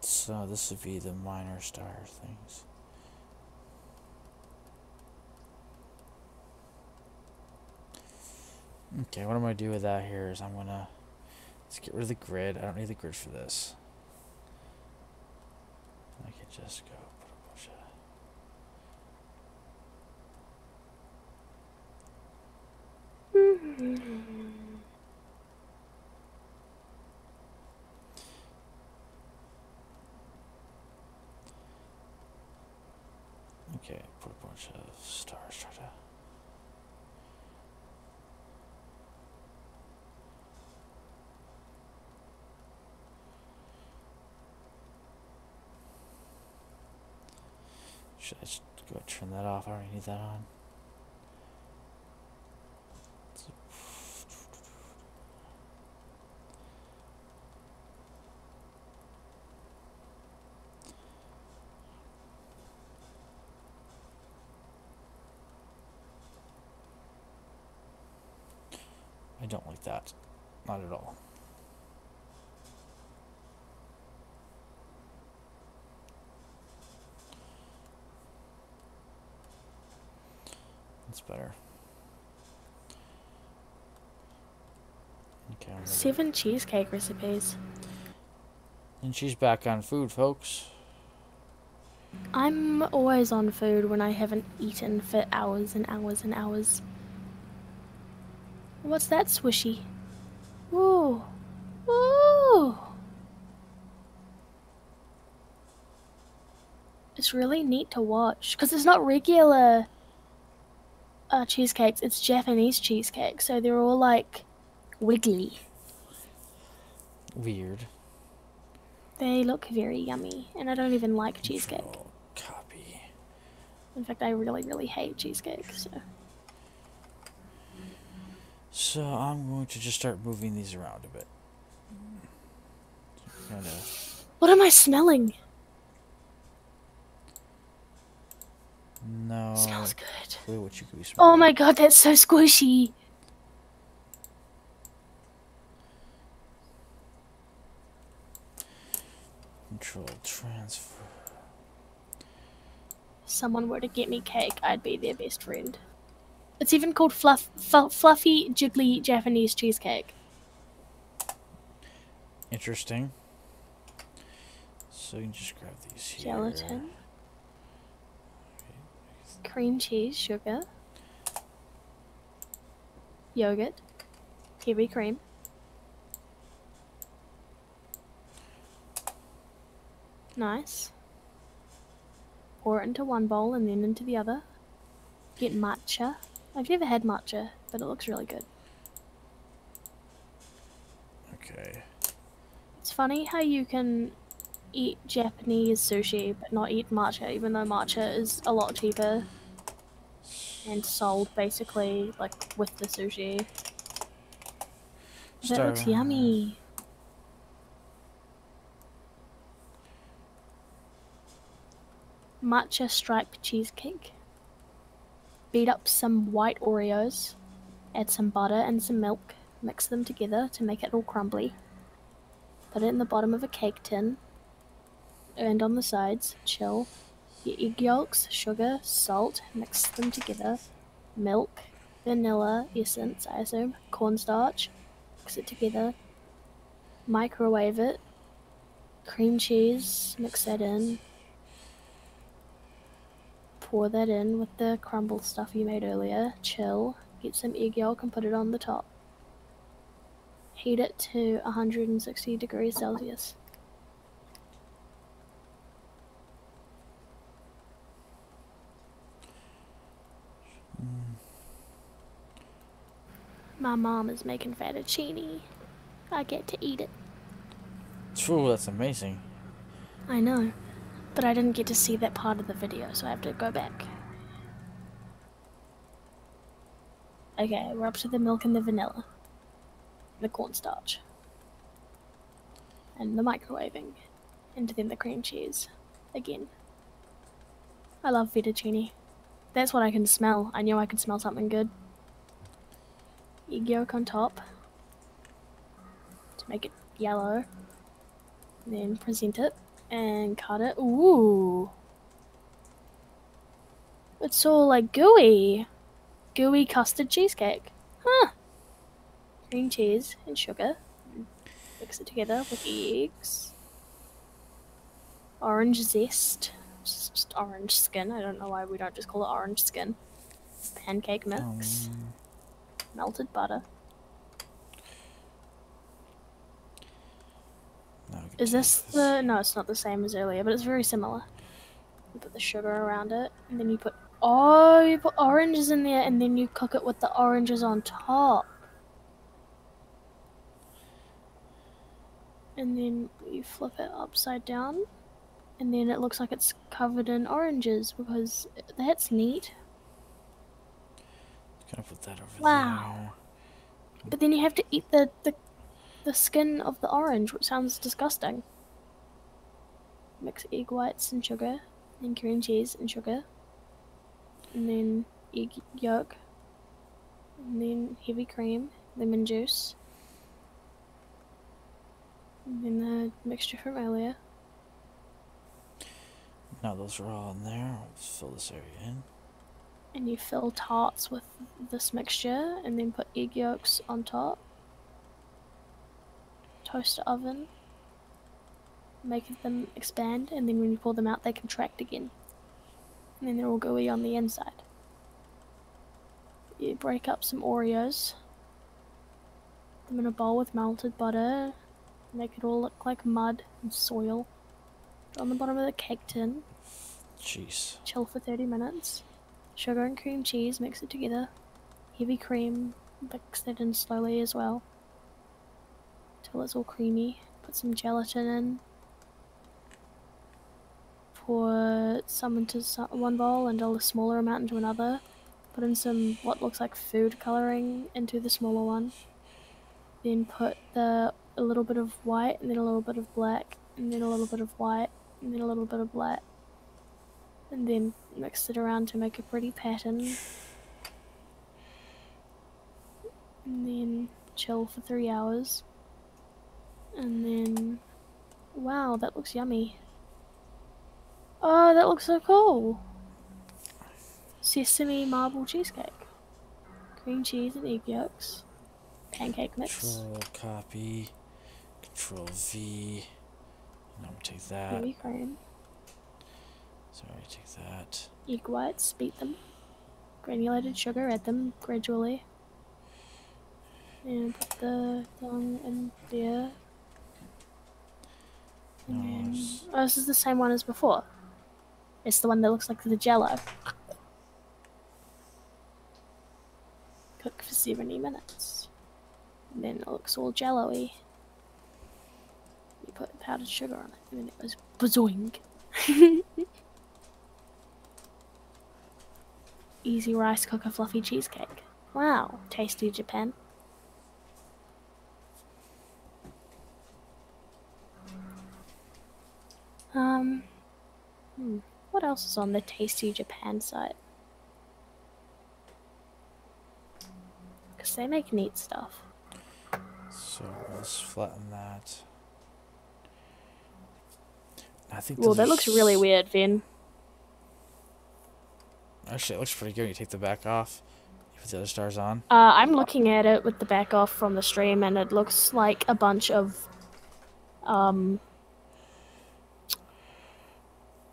So this would be the minor star things. Okay, what I'm gonna do with that here is I'm gonna let's get rid of the grid. I don't need the grid for this. I could just go put a bunch of [laughs] Okay, put a bunch of stars. Try to. Should I just go turn that off? I already need that on. I don't like that. Not at all. That's better. Okay, Seven cheesecake recipes. and she's back on food, folks. I'm always on food when I haven't eaten for hours and hours and hours. What's that swishy? Ooh. Ooh. It's really neat to watch because it's not regular uh, cheesecakes, it's Japanese cheesecake, so they're all like wiggly. Weird. They look very yummy, and I don't even like cheesecake. Control, Copy. In fact, I really, really hate cheesecake, so. So I'm going to just start moving these around a bit. Kind of. What am I smelling? No. Smells good. Clue what you could be smelling. Oh my god, that's so squishy. Control transfer. If someone were to get me cake, I'd be their best friend. It's even called fluff, fluffy, jiggly Japanese cheesecake. Interesting. So you can just grab these here. Gelatin. Cream cheese, sugar. Yogurt. Heavy cream. Nice. Pour it into one bowl and then into the other. Get matcha. I've never had matcha, but it looks really good. Okay. It's funny how you can eat Japanese sushi but not eat matcha, even though matcha is a lot cheaper and sold basically like with the sushi. That looks yummy. Matcha striped cheesecake. Beat up some white Oreos, add some butter and some milk, mix them together to make it all crumbly. Put it in the bottom of a cake tin, and on the sides, chill. Your egg yolks, sugar, salt, mix them together, milk, vanilla essence, I assume, cornstarch, mix it together, microwave it, cream cheese, mix that in, pour that in with the crumble stuff you made earlier, chill, get some egg yolk and put it on the top. Heat it to 160 degrees Celsius. My mom is making fettuccine. I get to eat it. True, that's amazing. I know, but I didn't get to see that part of the video, so I have to go back. Okay, we're up to the milk and the vanilla, the cornstarch, and the microwaving, and then the cream cheese again. I love fettuccine. That's what I can smell. I knew I could smell something good. Egg yolk on top to make it yellow. Then present it and cut it. Ooh. It's all like gooey. Gooey custard cheesecake. Huh. Cream cheese and sugar. Mix it together with eggs. Orange zest. It's just orange skin. I don't know why we don't just call it orange skin. Pancake mix. Um, Melted butter. now we can Is take this the. No, it's not the same as earlier, but it's very similar. You put the sugar around it, and then you put. Oh, you put oranges in there, and then you cook it with the oranges on top. And then you flip it upside down, and then it looks like it's covered in oranges because that's neat. Gonna put that over Wow. But then you have to eat the, the the skin of the orange, which sounds disgusting. Mix egg whites and sugar, and cream cheese and sugar, and then egg yolk, and then heavy cream, lemon juice, and then the mixture from earlier. there. Now those are all in there. I'll fill this area in. And you fill tarts with this mixture, and then put egg yolks on top. Toast the oven. Make them expand, and then when you pull them out, they contract again. And then they're all gooey on the inside. You break up some Oreos. Put them in a bowl with melted butter. Make it all look like mud and soil. On the bottom of the cake tin Jeez. chill for 30 minutes. Sugar and cream cheese, mix it together. Heavy cream, mix it in slowly as well. Till it's all creamy. Put some gelatin in. Pour some into one bowl and a smaller amount into another. Put in some what looks like food coloring into the smaller one. Then put the a little bit of white and then a little bit of black and then a little bit of white and then a little bit of black and then mix it around to make a pretty pattern. And then chill for three hours. And then, wow, that looks yummy. Oh, that looks so cool. Sesame marble cheesecake. Cream cheese and egg yolks. Pancake mix. Control copy. Control V. I'm gonna take that. Cream. So I take that. Egg whites, beat them. Granulated sugar, add them gradually. And put the thing in there. And then, Nice. oh, this is the same one as before. It's the one that looks like the jello. Cook for 70 minutes. And then it looks all jello-y. You put powdered sugar on it, and then it goes bazoing. [laughs] Easy rice cooker fluffy cheesecake. Wow, tasty Japan. Um, hmm, what else is on the Tasty Japan site? Because they make neat stuff. So let's flatten that. I think. Well, that looks really weird, Vin. Actually, it looks pretty good. You take the back off. You put the other stars on. Uh, I'm looking at it with the back off from the stream, and it looks like a bunch of, um,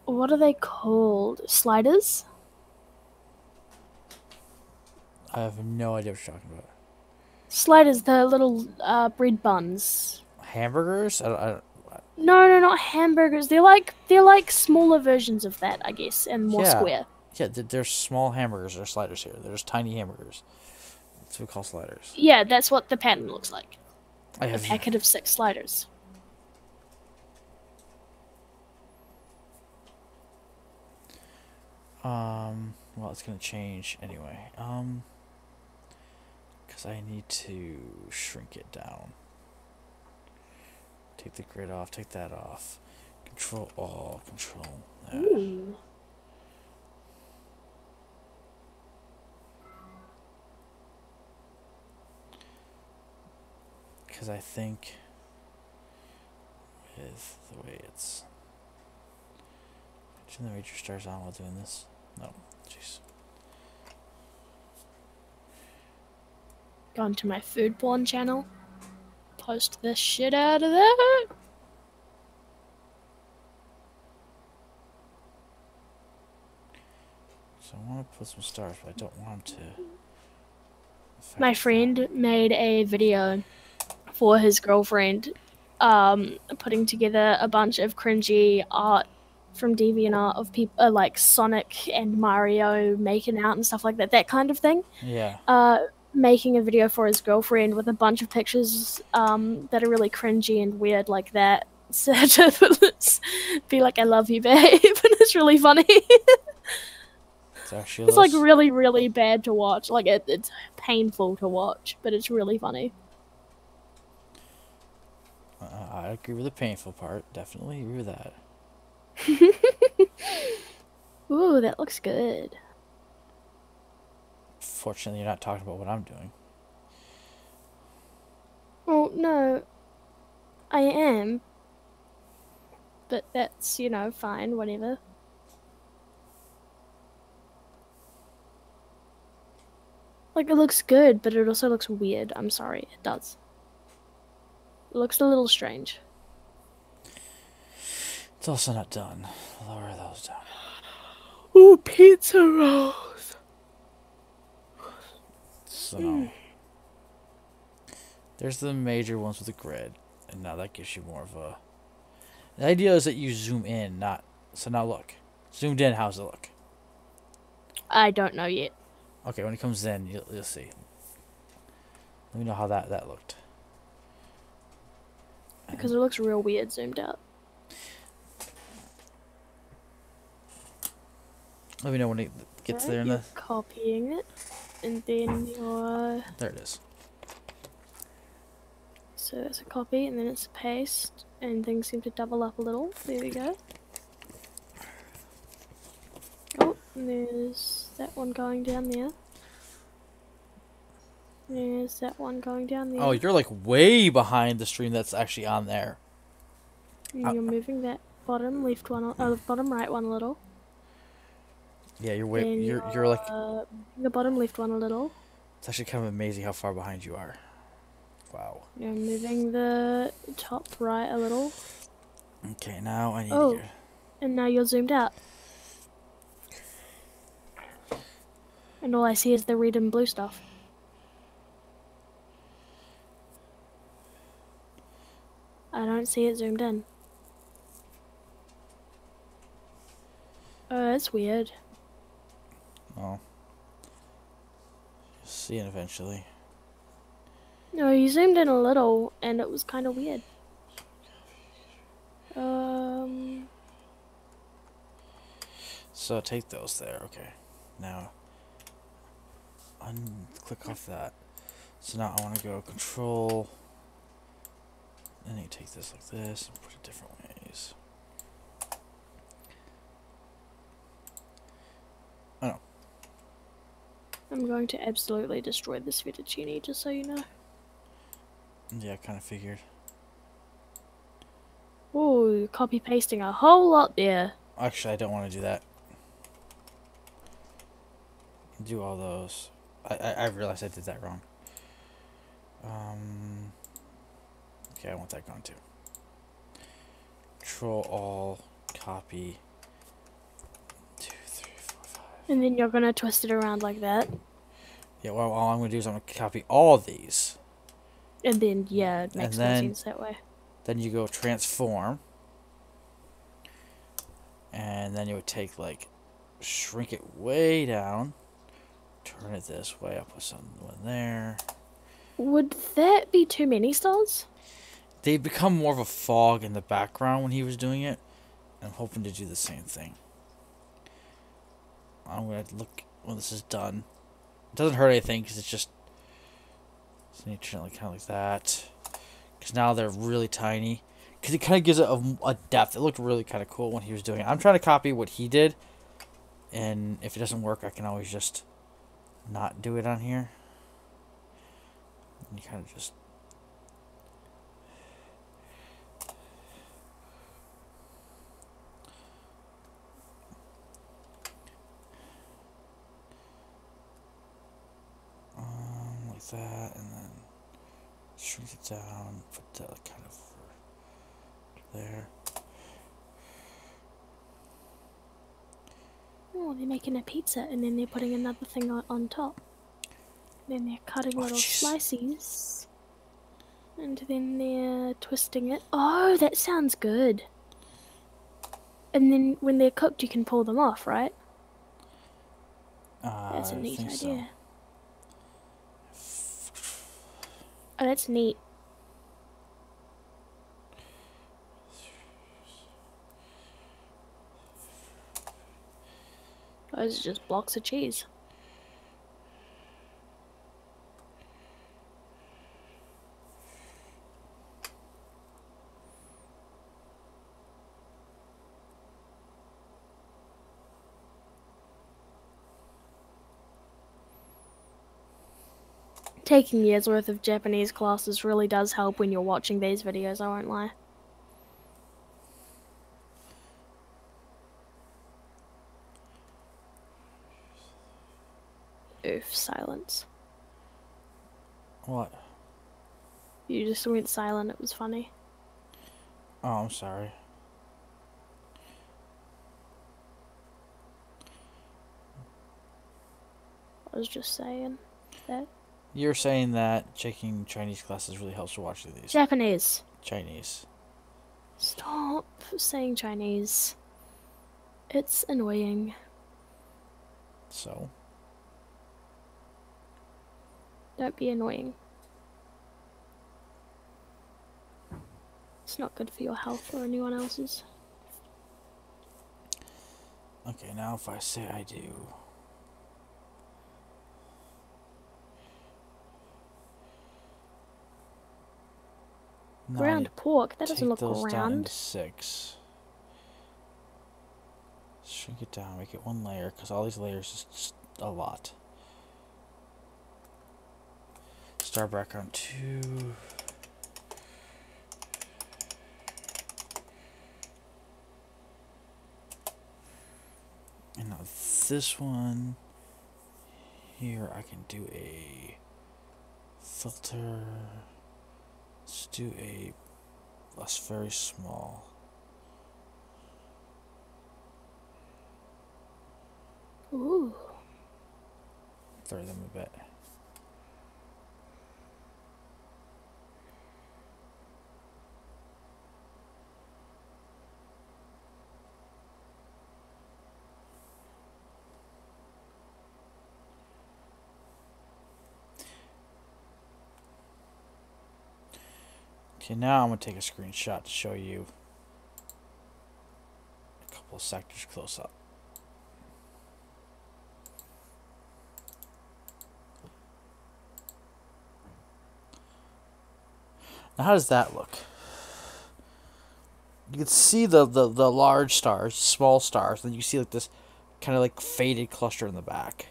what are they called? Sliders? I have no idea what you're talking about. Sliders, the little uh, bread buns. Hamburgers? I don't, I don't, No, no, not hamburgers. They're like they're like smaller versions of that, I guess, and more Yeah. square. Yeah, there's small hamburgers. There's sliders here. There's tiny hamburgers. That's what we call sliders. Yeah, that's what the pattern looks like. I have. a packet of six sliders. Um. Well, it's gonna change anyway. Um. Because I need to shrink it down. Take the grid off. Take that off. Control all. Control that. Ooh. Because I think with the way it's. Shouldn't the major stars on while doing this? No. Jeez. Gone to my food porn channel. Post the shit out of that. So I want to put some stars, but I don't want to. My friend made a video for his girlfriend, um, putting together a bunch of cringy art from DeviantArt of people uh, like Sonic and Mario making out and stuff like that, that kind of thing. Yeah. uh, making a video for his girlfriend with a bunch of pictures um, that are really cringy and weird like that. [laughs] So to be like, "I love you, babe," [laughs] and it's really funny. It's actually. it's like really, really bad to watch. Like it, it's painful to watch, but it's really funny. Uh, I agree with the painful part. Definitely agree with that. [laughs] Ooh, that looks good. Fortunately, you're not talking about what I'm doing. Well, no, I am, but that's you know fine, whatever. Like it looks good, but it also looks weird. I'm sorry, it does. It looks a little strange. It's also not done. Lower those down. Ooh, pizza rolls. So there's the major ones with the grid, and now that gives you more of a. The idea is that you zoom in, not so. Now look, zoomed in. How's it look? I don't know yet. Okay, when it comes in, you'll, you'll see. Let me know how that that looked. Because it looks real weird zoomed out. Let me know when it gets there. In the copying it, and then you're there it is. So it's a copy and then it's a paste, and things seem to double up a little. There we go. Oh, and there's that one going down there. There's that one going down there. Oh, you're like way behind the stream that's actually on there. and uh, you're moving that bottom left one, a- uh, bottom right one a little. Yeah, you're way. then You're you're like. uh, the bottom left one a little. It's actually kind of amazing how far behind you are. Wow. You're moving the top right a little. Okay, now I need Oh. to. And now you're zoomed out. And all I see is the red and blue stuff. I don't see it zoomed in. Oh, that's weird. Oh. You'll see it eventually. No, you zoomed in a little, and it was kind of weird. Um, So take those there, okay. Now, unclick off that. So now I want to go control, and you take this like this and put it different ways. I'm going to absolutely destroy this fettuccine, just so you know. Yeah, I kind of figured. Ooh, copy pasting a whole lot there. Actually, I don't want to do that. Do all those. I, I, I realized I did that wrong. Um. Okay, I want that gone too. Control all, copy. Two, three, four, five. And then you're gonna twist it around like that. Yeah, well, all I'm gonna do is I'm gonna copy all these. And then, yeah, it makes then- sense that way. Then you go transform. And then you would take like shrink it way down. Turn it this way. I'll put something there. Would that be too many stars? They become more of a fog in the background when he was doing it. I'm hoping to do the same thing. I'm gonna look when this is done. It doesn't hurt anything because it's just. So you it like, kind of like that. Because now they're really tiny. Because it kind of gives it a, a depth. It looked really kind of cool when he was doing it. I'm trying to copy what he did. And if it doesn't work, I can always just not do it on here. And you kind of just um, like that, and then shrink it down, put that kind of there. Oh, they're making a pizza and then they're putting another thing on, on top. Then they're cutting Oh, little jeez. slices. And then they're twisting it. Oh, that sounds good. And then when they're cooked, you can pull them off, right? Uh, That's a neat idea. so. Oh, that's neat. Those are just blocks of cheese. Taking years worth of Japanese classes really does help when you're watching these videos, I won't lie. Oof, silence. What? You just went silent, it was funny. Oh, I'm sorry. I was just saying that. You're saying that taking Chinese classes really helps with watching these. Japanese. Chinese. Stop saying Chinese. It's annoying. So, Don't be annoying. It's not good for your health or anyone else's. okay, now if I say I do. Ground pork, that doesn't look ground. six. Shrink it down, make it one layer, because all these layers is just a lot. Star background two. And now this one here, I can do a filter. Let's do a that's very small. Ooh. Throw them a bit. Okay, now I'm going to take a screenshot to show you a couple of sectors close up. Now, how does that look? You can see the, the, the large stars, small stars, and you see like this kind of like faded cluster in the back.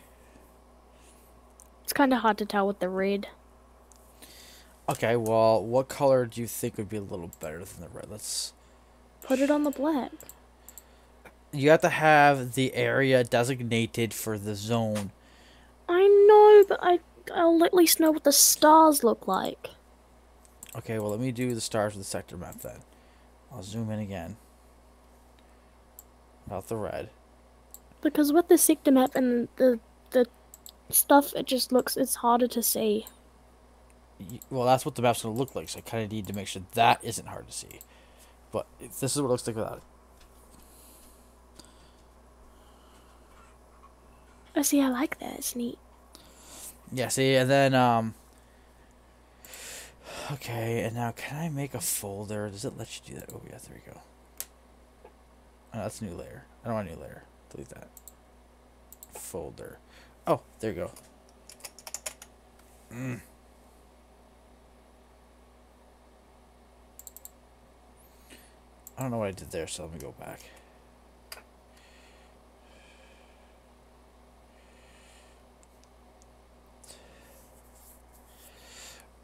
It's kind of hard to tell with the red. Okay, well, what color do you think would be a little better than the red? Let's. Put it on the black. You have to have the area designated for the zone. I know, but I I'll at least know what the stars look like. Okay, well, let me do the stars with the sector map then. I'll zoom in again. About the red. Because with the sector map and the the stuff, it just looks it's harder to see. Well, that's what the map's going to look like, so I kind of need to make sure that isn't hard to see. But this is what it looks like without it. I see. I like that. It's neat. Yeah, see, and then, um... Okay, and now can I make a folder? Does it let you do that? Oh, yeah, there we go. Oh, that's a new layer. I don't want a new layer. Delete that. Folder. Oh, there you go. Mm. I don't know what I did there, so let me go back.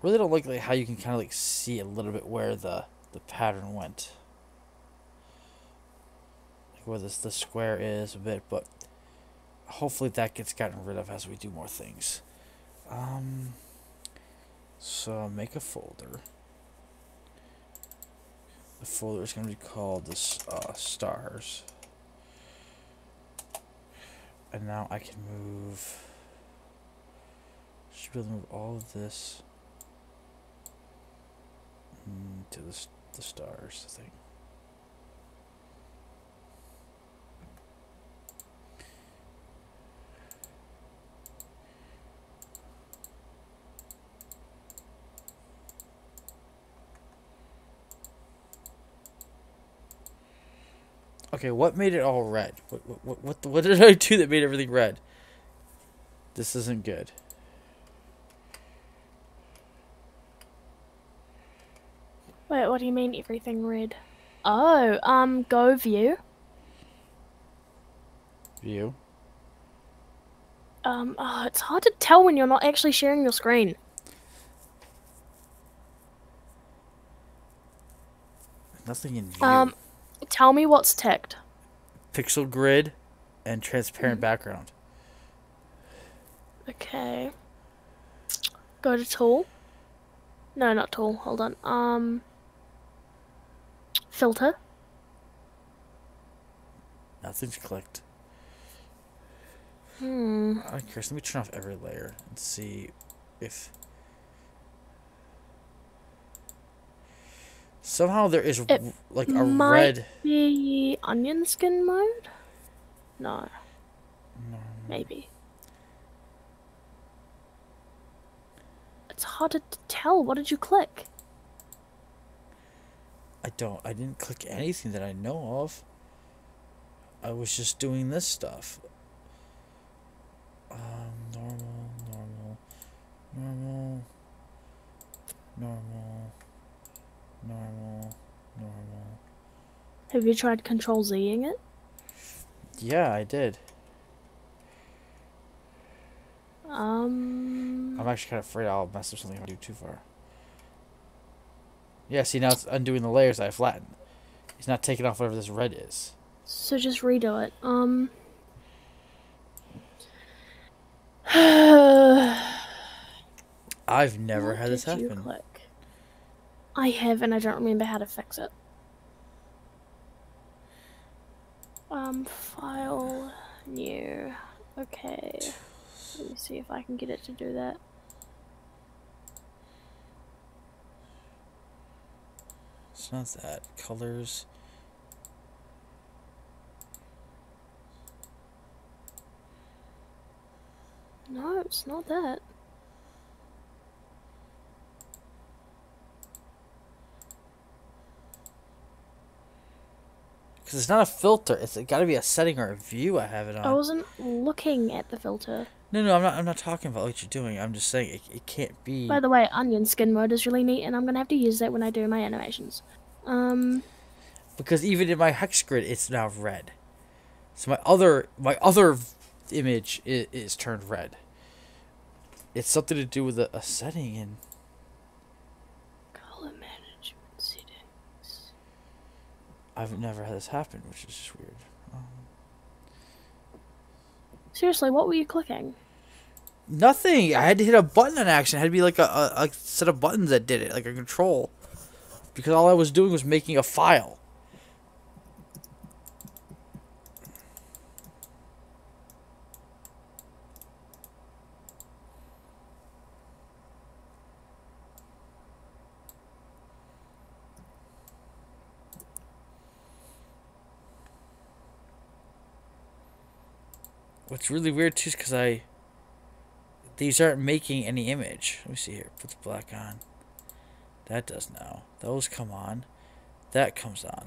really don't like like how you can kind of like see a little bit where the the pattern went. Like where this the square is a bit but hopefully that gets gotten rid of as we do more things. Um so make a folder the folder is going to be called this uh, stars and now I can move should be able to move all of this Mm, to the, the stars thing. Okay, what made it all red? What what what what, did I do that made everything red? This isn't good. Wait, what do you mean everything red? Oh, um, go view. View. Um, oh, it's hard to tell when you're not actually sharing your screen. Nothing in view. Um, tell me what's ticked. Pixel grid and transparent background. Okay. Go to tool. No, not tool. Hold on. Um, filter. Nothing's clicked. Hmm. I'm curious. Let me turn off every layer and see if somehow there is It like a might red. be onion skin mode. No, maybe. It's harder to tell. What did you click? I don't. I didn't click anything that I know of. I was just doing this stuff. Um, normal, normal, normal, normal, normal, normal. Have you tried Control Zing it? Yeah, I did. Um. I'm actually kind of afraid I'll mess up something if I do too far. Yeah, see now it's undoing the layers I flattened. It's not taking off whatever this red is. So just redo it. Um. [sighs] I've never What had this happen. I have, and I don't remember how to fix it. Um, file, new. Okay. Let me see if I can get it to do that. It's not that. Colors. No, it's not that. Because it's not a filter. It's got to be a setting or a view I have it on. I wasn't looking at the filter. No, no, I'm not. I'm not talking about what you're doing. I'm just saying it, it can't be. By the way, onion skin mode is really neat, and I'm gonna have to use that when I do my animations. Um, because even in my hex grid, it's now red. So my other my other image is, is turned red. It's something to do with a, a setting in. color management settings. I've never had this happen, which is just weird. Um, Seriously, what were you clicking? nothing. I had to hit a button on action. It had to be like a, a, a set of buttons that did it, like a control. Because all I was doing was making a file. What's really weird too is because I. These aren't making any image. Let me see here. Put the black on. That does now. Those come on. That comes on.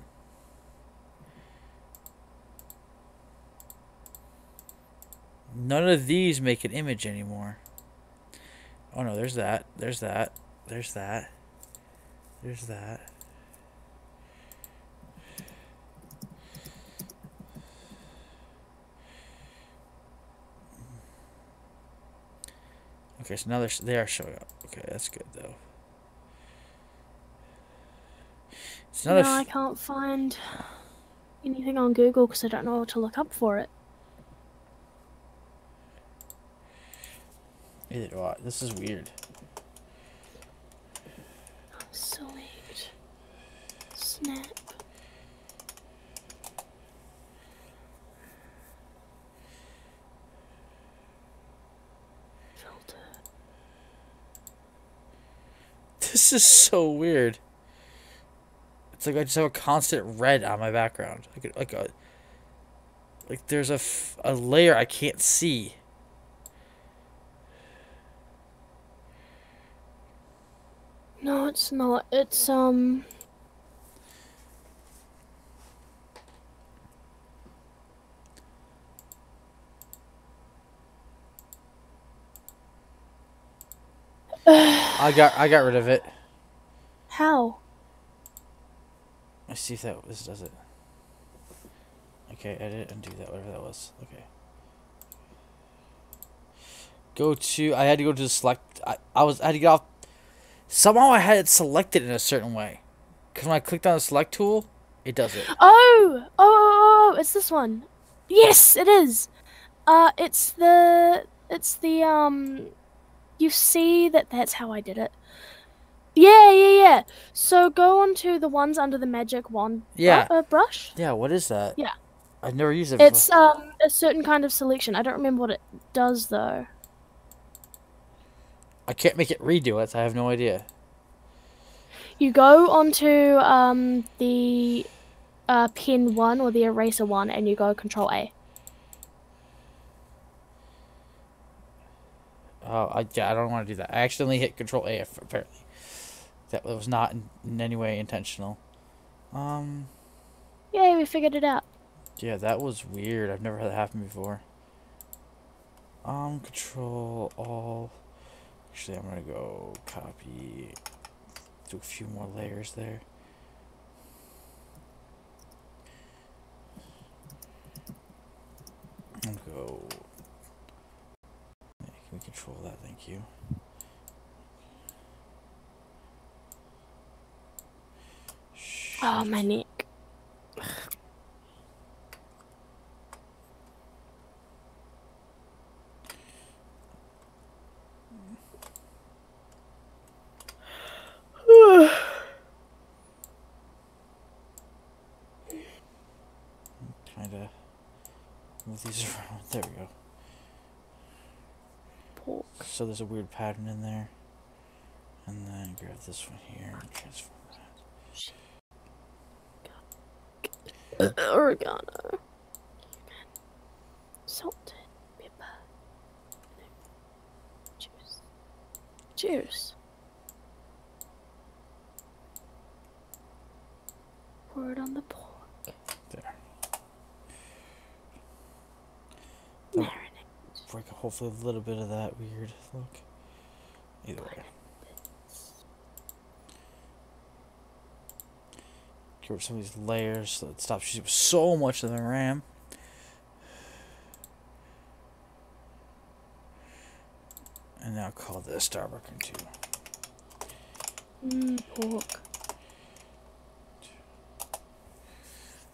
None of these make an image anymore. Oh no, there's that. There's that. There's that. There's that. Okay, so now they're, they are showing up. Okay, that's good though. It's not a no, I can't find anything on Google because I don't know what to look up for it. Neither do I. This is weird. This is so weird. It's like I just have a constant red on my background. Like like a like there's a, f- a layer I can't see. No, it's not. It's um. I got I got rid of it. How? Let's see if that this does it. Okay, edit and do that, whatever that was. Okay. Go to I had to go to the select I, I was I had to get off somehow I had it selected in a certain way. Cause when I clicked on the select tool, it does it. Oh! Oh, oh, oh, oh, it's this one. Yes, it is. Uh, it's the, it's the, um, you see that that's how I did it. Yeah, yeah, yeah. So go on to the ones under the magic wand Yeah. uh, brush. Yeah, what is that? Yeah. I've never used it before. It's, um, a certain kind of selection. I don't remember what it does, though. I can't make it redo it, I have no idea. You go onto, um, the, uh, pen one or the eraser one, and you go control A. Oh, I, yeah, I don't want to do that. I accidentally hit Control A apparently. That was not in, in any way intentional. Um, Yay, we figured it out. yeah, that was weird. I've never had that happen before. Um, Control All. Actually, I'm gonna go copy. Do a few more layers there. And go. Yeah, can we control that? Thank you. Oh, my neck. Kind of move these [laughs] around. There we go. pork. So there's a weird pattern in there. And then grab this one here and transform that. Uh, oregano. Salted pepper. Juice. Juice. Pour it on the pork. There. Marinate. Break hopefully a little bit of that weird look. Either way. Get rid of some of these layers so it stops using so much of the RAM. And now call this Starbucker 2. Mmm, pork.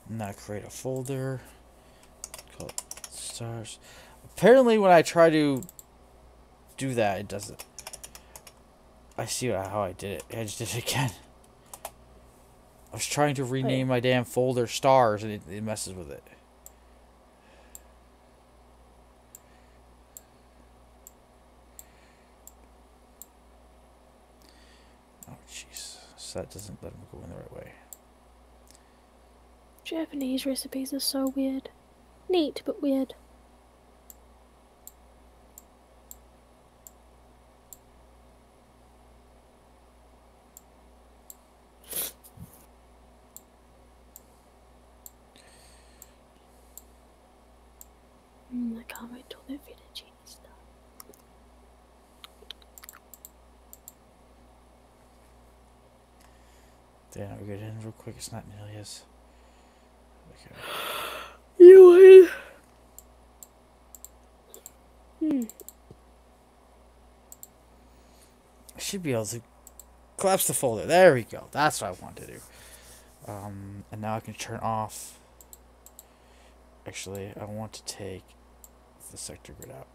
Now create a folder. Call it stars. Apparently, when I try to do that, it doesn't. I see how I did it. I just did it again. I was trying to rename my damn folder stars, and it, it messes with it. Oh, jeez. So that doesn't let him go in the right way. Japanese recipes are so weird. Neat, but weird. Mm, I can't wait till they're fettuccine stuff. Damn, we get in real quick. It's not nearly as. Okay. You Hmm. I should be able to collapse the folder. There we go. That's what I want to do. Um, and now I can turn off. Actually, I want to take the sector grid out.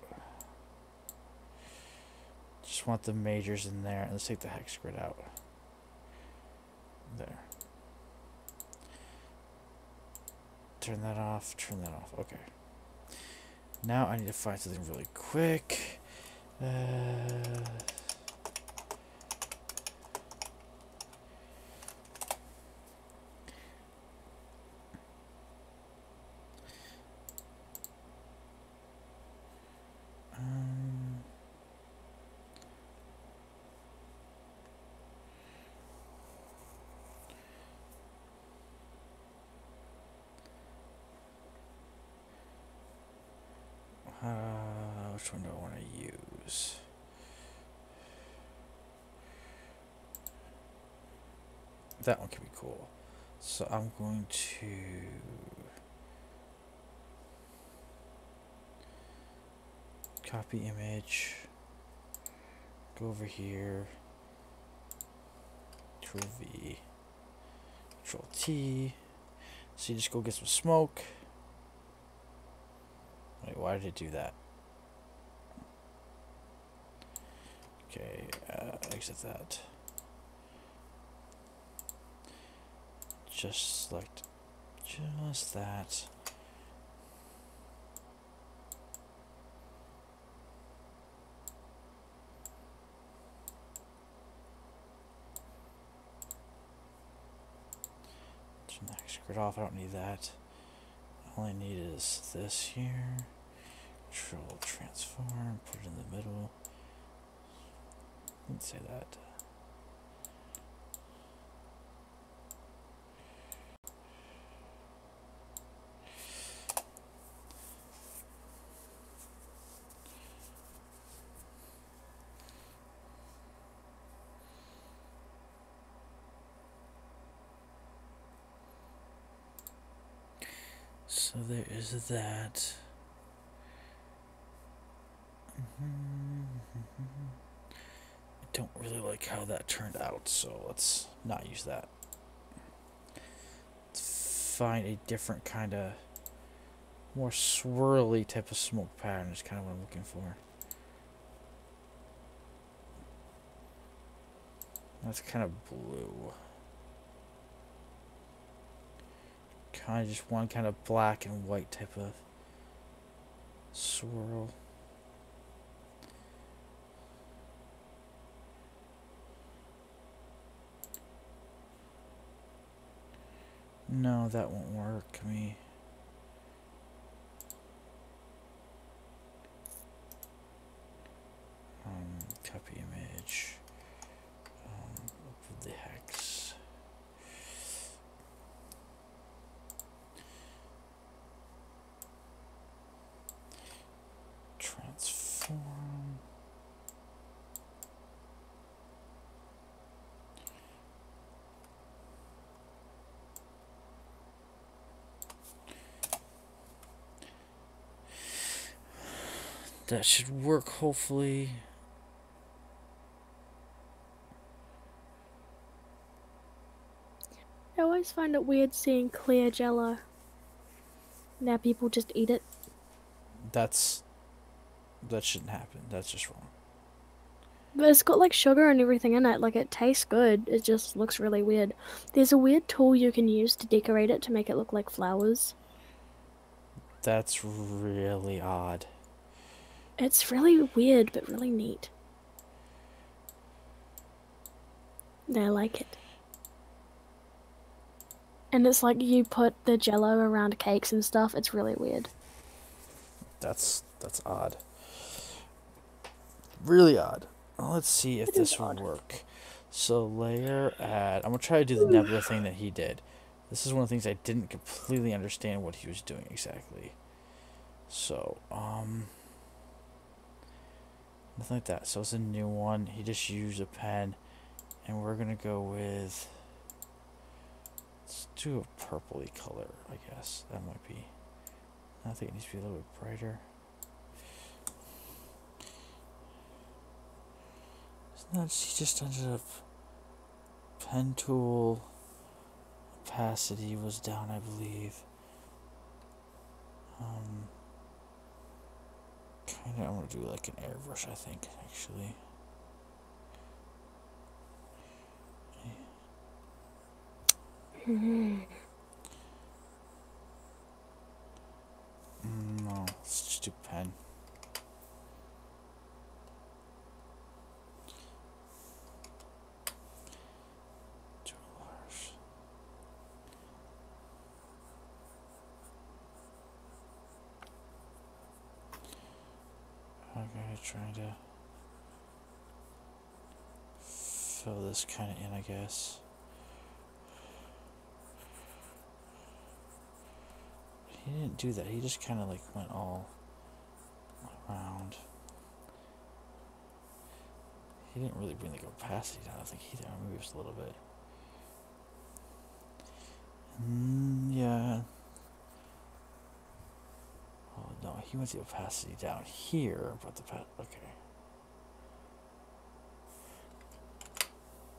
Just want the majors in there, and let's take the hex grid out. There. Turn that off, turn that off. Okay. Now I need to find something really quick. Uh, um, Uh, which one do I want to use? That one can be cool. So I'm going to copy image, go over here, Control V, Control T. So you just go get some smoke. Wait, why did it do that? Okay, uh, exit that. Just select just that. Hex grid off, I don't need that. All I need is this here. Control transform, put it in the middle. Let's say that. So there that. I don't really like how that turned out, so let's not use that. Let's find a different kind of more swirly type of smoke pattern is kind of what I'm looking for. That's kind of blue. kind of just one kind of black and white type of swirl. No, that won't work. I mean... That should work, hopefully. I always find it weird seeing clear jello. Now people just eat it. That's. That shouldn't happen. That's just wrong. But it's got like sugar and everything in it. Like it tastes good. It just looks really weird. There's a weird tool you can use to decorate it to make it look like flowers. That's really odd. It's really weird, but really neat. And I like it. And it's like you put the jello around cakes and stuff. It's really weird. That's that's odd. Really odd. Well, let's see if It this will odd. work. So layer add. I'm gonna try to do the nebula thing that he did. This is one of the things I didn't completely understand what he was doing exactly. So um. Nothing like that. So it's a new one. He just used a pen, and we're gonna go with. Let's do a purpley color, I guess. That might be. I think it needs to be a little bit brighter. No, she just ended up. Pen tool. Opacity was down, I believe. Um. Kinda, I'm gonna do like an airbrush, I think, actually. Mm, No, let's just do pen. Trying to fill this kind of in, I guess. He didn't do that. He just kind of like went all around. He didn't really bring the opacity down. I think he either. Maybe just a little bit. Mm, yeah. Oh no, he wants the opacity down here, but the pa- okay.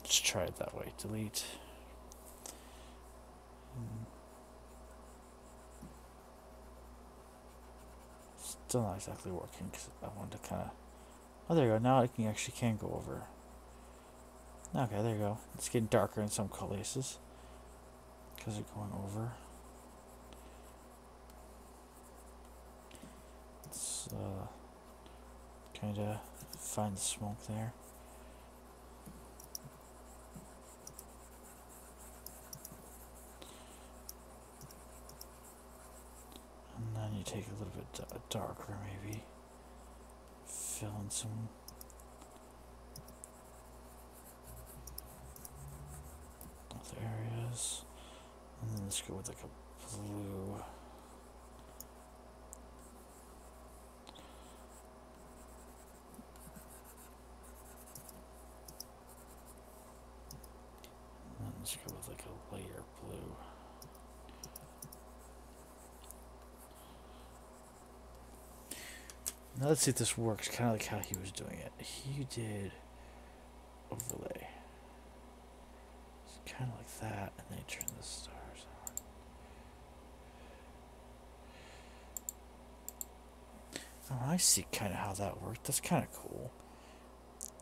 Let's try it that way. Delete. Still not exactly working because I wanted to kind of. Oh, there you go. Now it can actually can go over. Okay, there you go. It's getting darker in some places because they're going over. Let's uh, kind of find the smoke there. And then you take a little bit darker, maybe. Fill in some. Areas. And then let's go with like a blue. And then let's go with like a layer blue. Now let's see if this works. Kind of like how he was doing it. He did overlay. It's kind of like that, and then turn the stars on. Oh, I see kind of how that worked. That's kind of cool.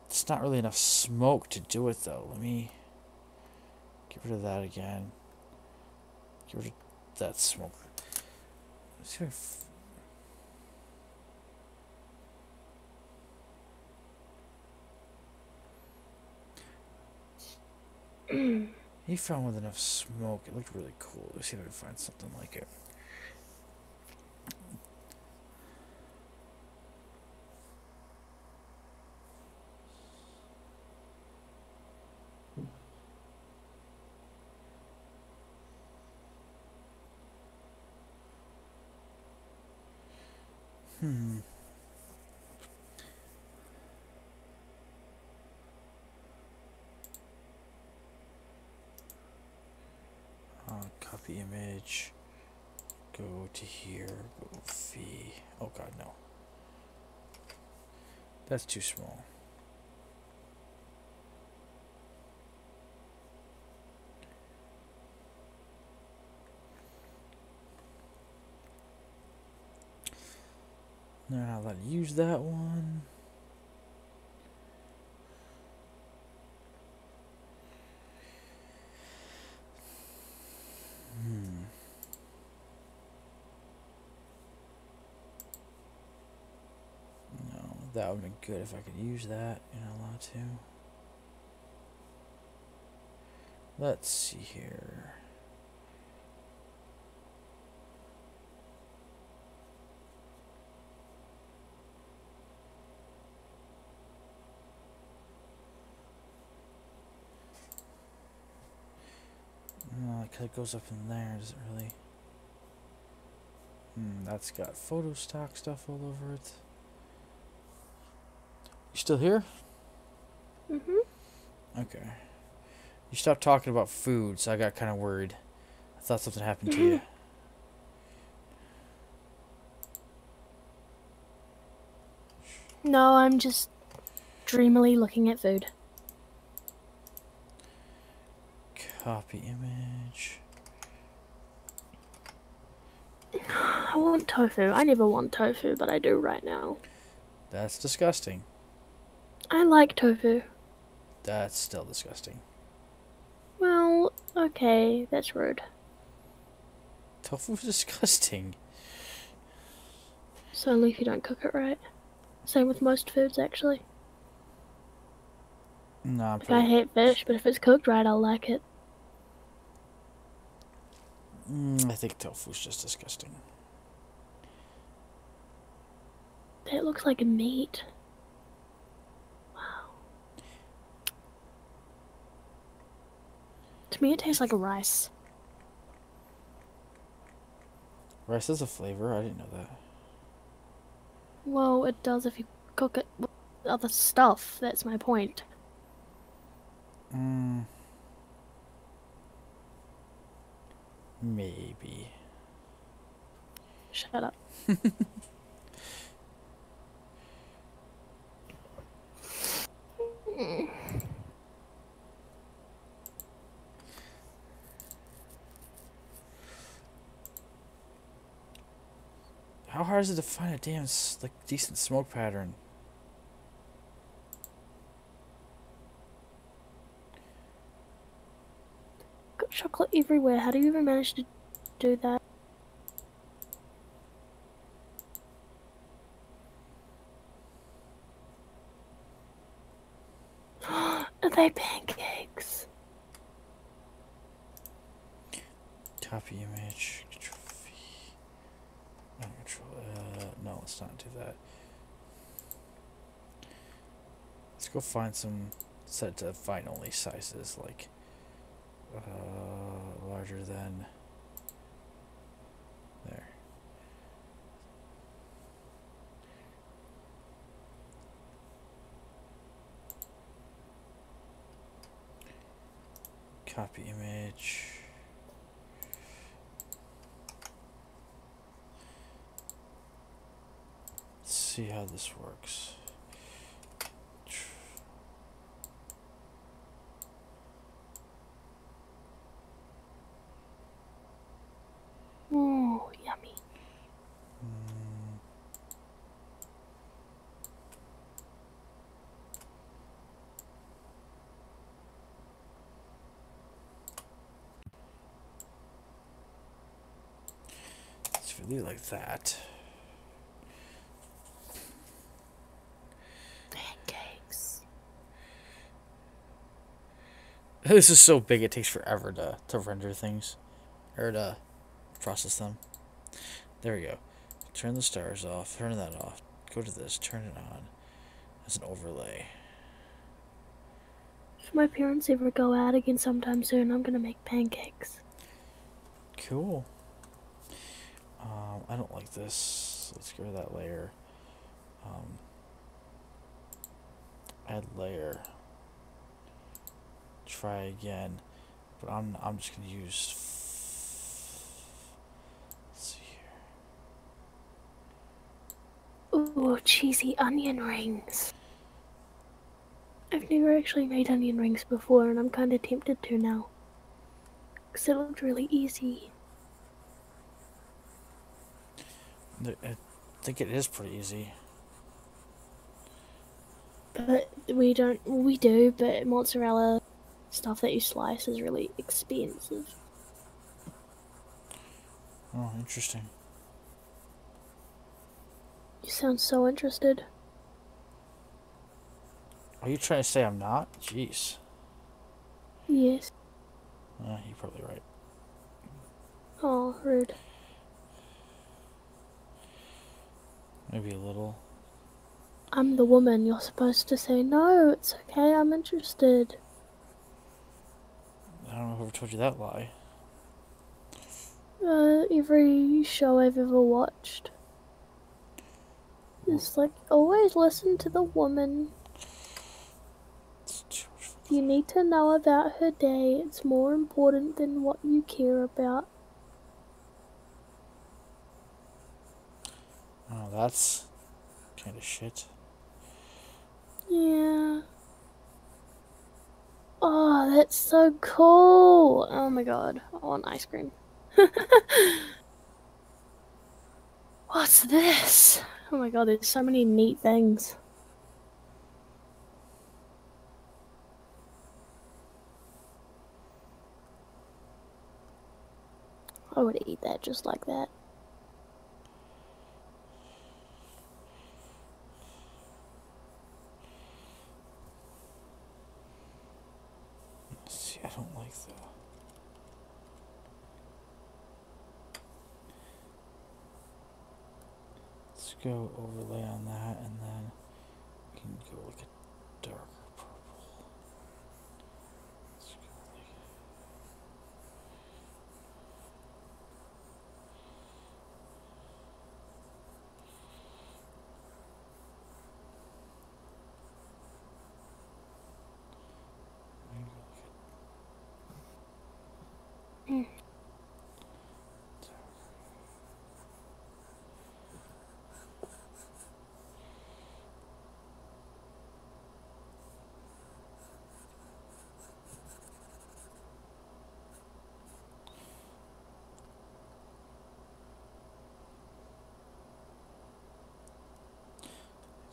It's not really enough smoke to do it though. Let me get rid of that again. Get rid of that smoke. Let's see if He found with enough smoke. It looked really cool. Let's see if I can find something like it. Hmm. Uh, copy image. Go to here. Go fee. Oh god, no. That's too small. Allowed to use that one. Hmm. No, that would have been good if I could use that. You're not allowed to. Let's see here. No, it goes up in there, doesn't really. Hmm, that's got photo stock stuff all over it. You still here? Mhm. Okay. You stopped talking about food, so I got kind of worried. I thought something happened to you. No, I'm just dreamily looking at food. Copy image. [sighs] I want tofu. I never want tofu, but I do right now. That's disgusting. I like tofu. That's still disgusting. Well, okay, that's rude. Tofu is [laughs] disgusting. So only if you don't cook it right. Same with most foods, actually. No, I'm Like, I hate fish, but if it's cooked right, I'll like it. mm, I think tofu's just disgusting. It looks like a meat. To me, it tastes like a rice. Rice is a flavor. I didn't know that. Well, it does if you cook it with other stuff. That's my point. Mm. Maybe. Shut up. [laughs] How hard is it to find a damn like decent smoke pattern? Got chocolate everywhere. How do you even manage to do that? Are they pancakes? Copy image. Control V. No, control. Uh, no, let's not do that. Let's go find some set to find only sizes like uh, larger than there. Copy image. Let's see how this works. Ooh, yummy. Mm. It's really like that. Pancakes. This is so big it takes forever to, to render things. Or to process them. There we go. Turn the stars off. Turn that off. Go to this. Turn it on. As an overlay. If my parents ever go out again sometime soon, I'm gonna make pancakes. Cool. I don't like this. Let's get rid of that layer. Um, add layer. Try again, but I'm I'm just gonna use. Let's see here. Ooh, cheesy onion rings. I've never actually made onion rings before, and I'm kind of tempted to now. Because it looked really easy. I think it is pretty easy. But we don't, we do, but mozzarella stuff that you slice is really expensive. Oh, interesting. You sound so interested. Are you trying to say I'm not? Jeez. Yes. Uh, you're probably right. Oh, rude. Maybe a little. I'm the woman. You're supposed to say, no, it's okay, I'm interested. I don't know who ever told you that lie. Uh, every show I've ever watched. It's like, always listen to the woman. It's too much fun. You need to know about her day. It's more important than what you care about. That's kind of shit. Yeah. Oh, that's so cool. Oh my god. I want ice cream. [laughs] What's this? Oh my god, there's so many neat things. I would eat that just like that. See, I don't like the. Let's go overlay on that, and then we can go like a darker purple. Let's go like. maybe like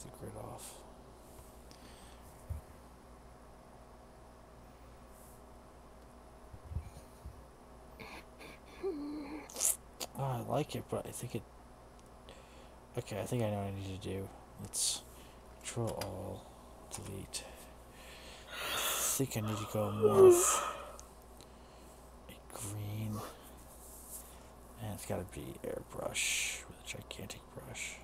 a grid off. Oh, I like it, but I think it. Okay, I think I know what I need to do. Let's control all, delete. I think I need to go more of a green, and it's got to be airbrush with a gigantic brush.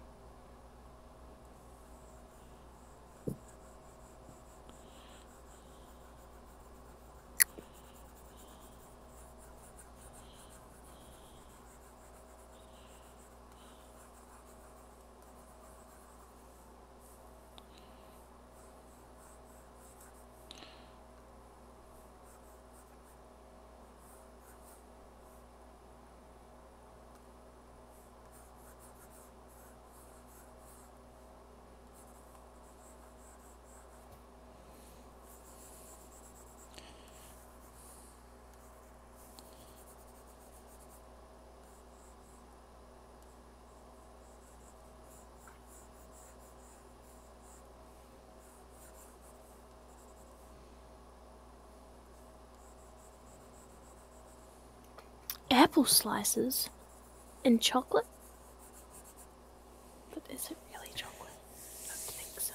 Apple slices and chocolate? But is it really chocolate? I don't think so.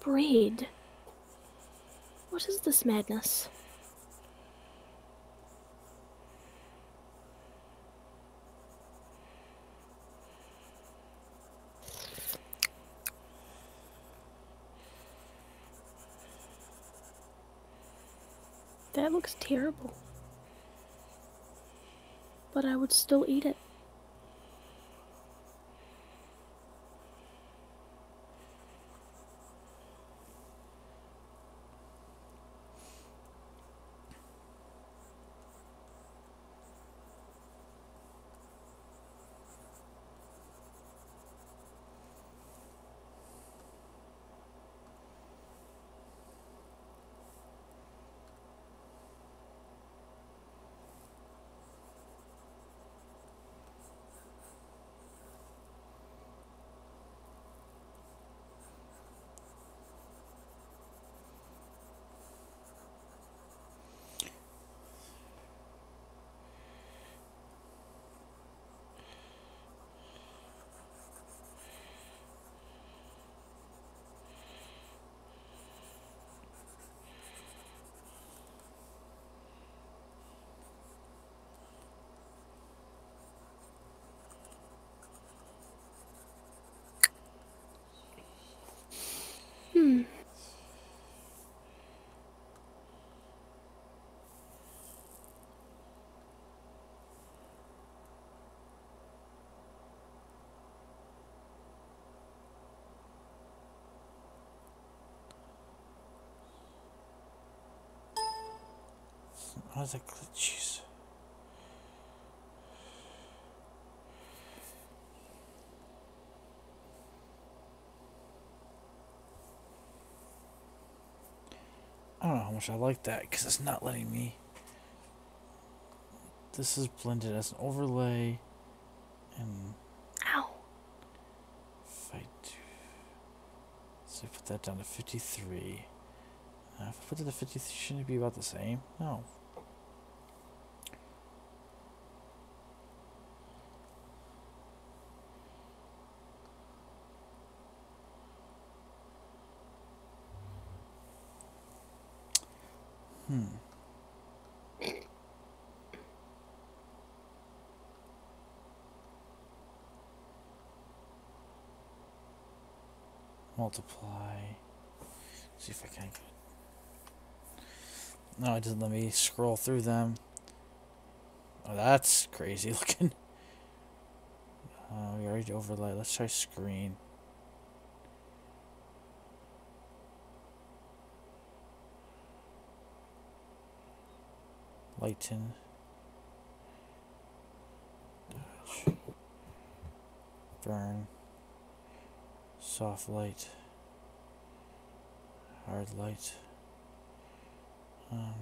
Bread. What is this madness? That looks terrible. But I would still eat it. Hmm. What is that? Jeez. I don't know how much I like that because it's not letting me. This is blended as an overlay, and Ow. if I do, so I put that down to fifty-three. Uh, if I put it to fifty-three, shouldn't it be about the same? No. Hmm. Multiply. See if I can. No, it doesn't let me scroll through them. Oh, that's crazy [laughs] looking. Uh, we already overlay. Let's try screen. Lighten. Dodge. Burn. Soft light. Hard light. Um,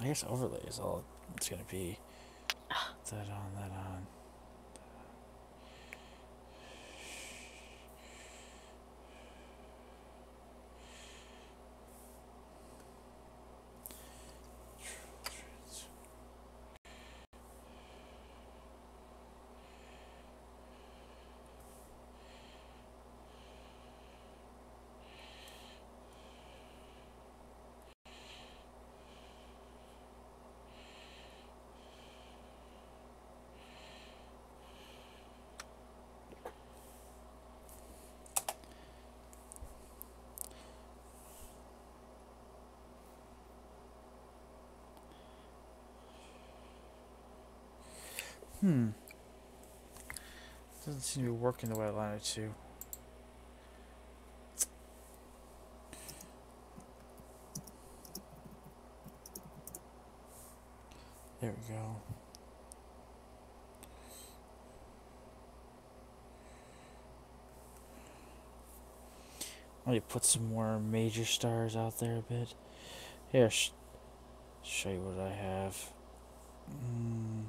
I guess overlay is all it's gonna be. That on, that on. Hmm. Doesn't seem to be working the way I wanted it to. There we go. Let me put some more major stars out there a bit. Here, sh- show you what I have. Mm.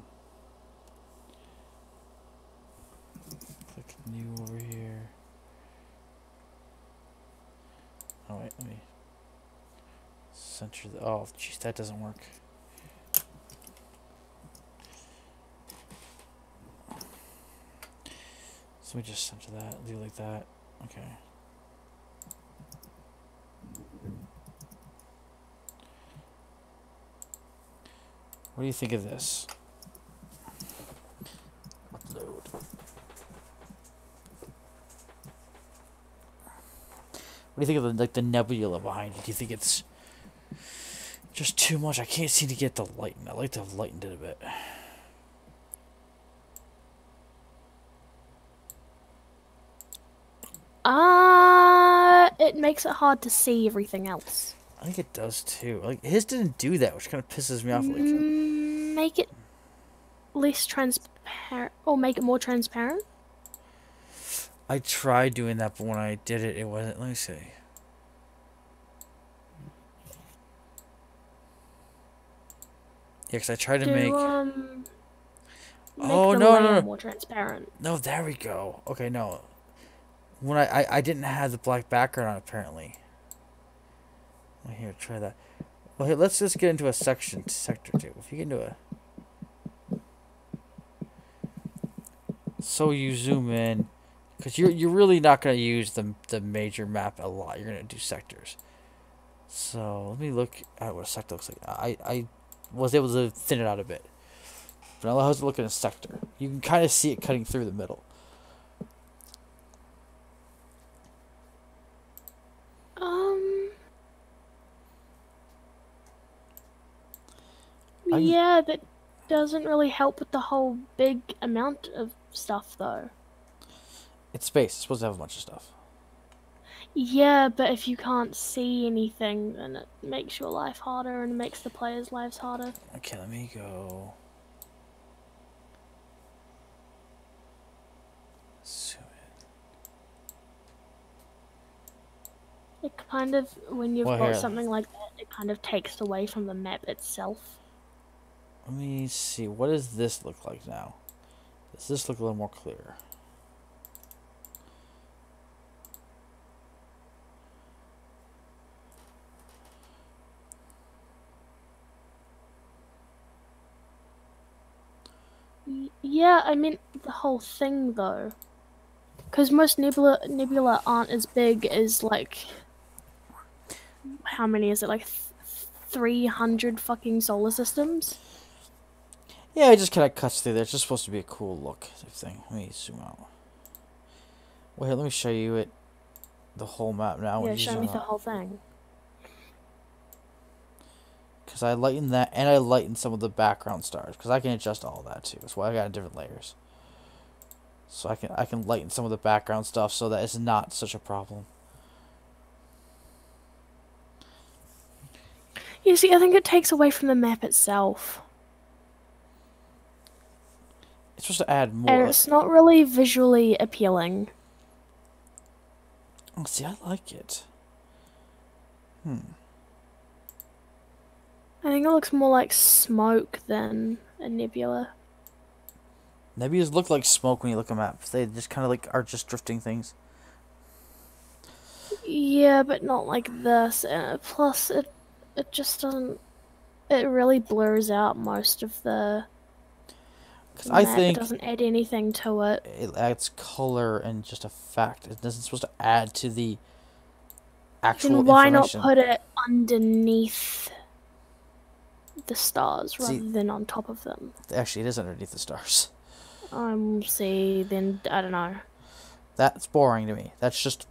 Click new over here. Oh wait, let me center the. Oh, jeez, that doesn't work. let me just center that. Do like that. Okay. What do you think of this? Upload. What do you think of the like the nebula behind it? Do you think it's just too much? I can't seem to get the lighten. I like to have lightened it a bit. Uh, it makes it hard to see everything else. I think it does too. Like his didn't do that, which kind of pisses me off. Like, Mm, make it less transparent, or make it more transparent. I tried doing that, but when I did it, it wasn't. Let me see. Yeah, because I tried to Do make. um. Make Oh, no, no, no. more transparent. No, there we go. Okay, no. When I, I, I didn't have the black background on, apparently. Well, here, try that. Well, here, let's just get into a section, sector two. If you can do a... So you zoom in, because you're, you're really not going to use the, the major map a lot. You're going to do sectors. So, let me look at what a sector looks like. I, I was able to thin it out a bit. But now let's look at a sector. You can kind of see it cutting through the middle. Um. I- Yeah, that doesn't really help with the whole big amount of stuff, though. It's space. It's supposed to have a bunch of stuff. Yeah, but if you can't see anything, then it makes your life harder and makes the players' lives harder. Okay, let me go. Zoom in. It kind of, when you've Well, got here. something like that, it kind of takes away from the map itself. Let me see. What does this look like now? Does this look a little more clear? Yeah, I mean the whole thing though, because most nebula nebula aren't as big as like how many is it like three hundred fucking solar systems? Yeah, it just kind of cuts through there. It's just supposed to be a cool look thing. Let me zoom out. Wait, let me show you it. The whole map now. yeah, show me the whole thing. Because I lighten that and I lighten some of the background stars. Because I can adjust all that too. That's why I got different layers. So I can I can lighten some of the background stuff so that it's not such a problem. You see, I think it takes away from the map itself, It's supposed to add more. and it's not really visually appealing. Oh, see, I like it. Hmm. I think it looks more like smoke than a nebula. Nebulas look like smoke when you look at maps. They just kind of like are just drifting things. Yeah, but not like this. And plus, it it just doesn't. It really blurs out most of the. Because I think it doesn't add anything to it. it adds color and just effect. It doesn't supposed to add to the actual Then why not put it underneath the stars rather See- than on top of them? Actually, it is underneath the stars. Um, see, then I don't know. That's boring to me. That's just.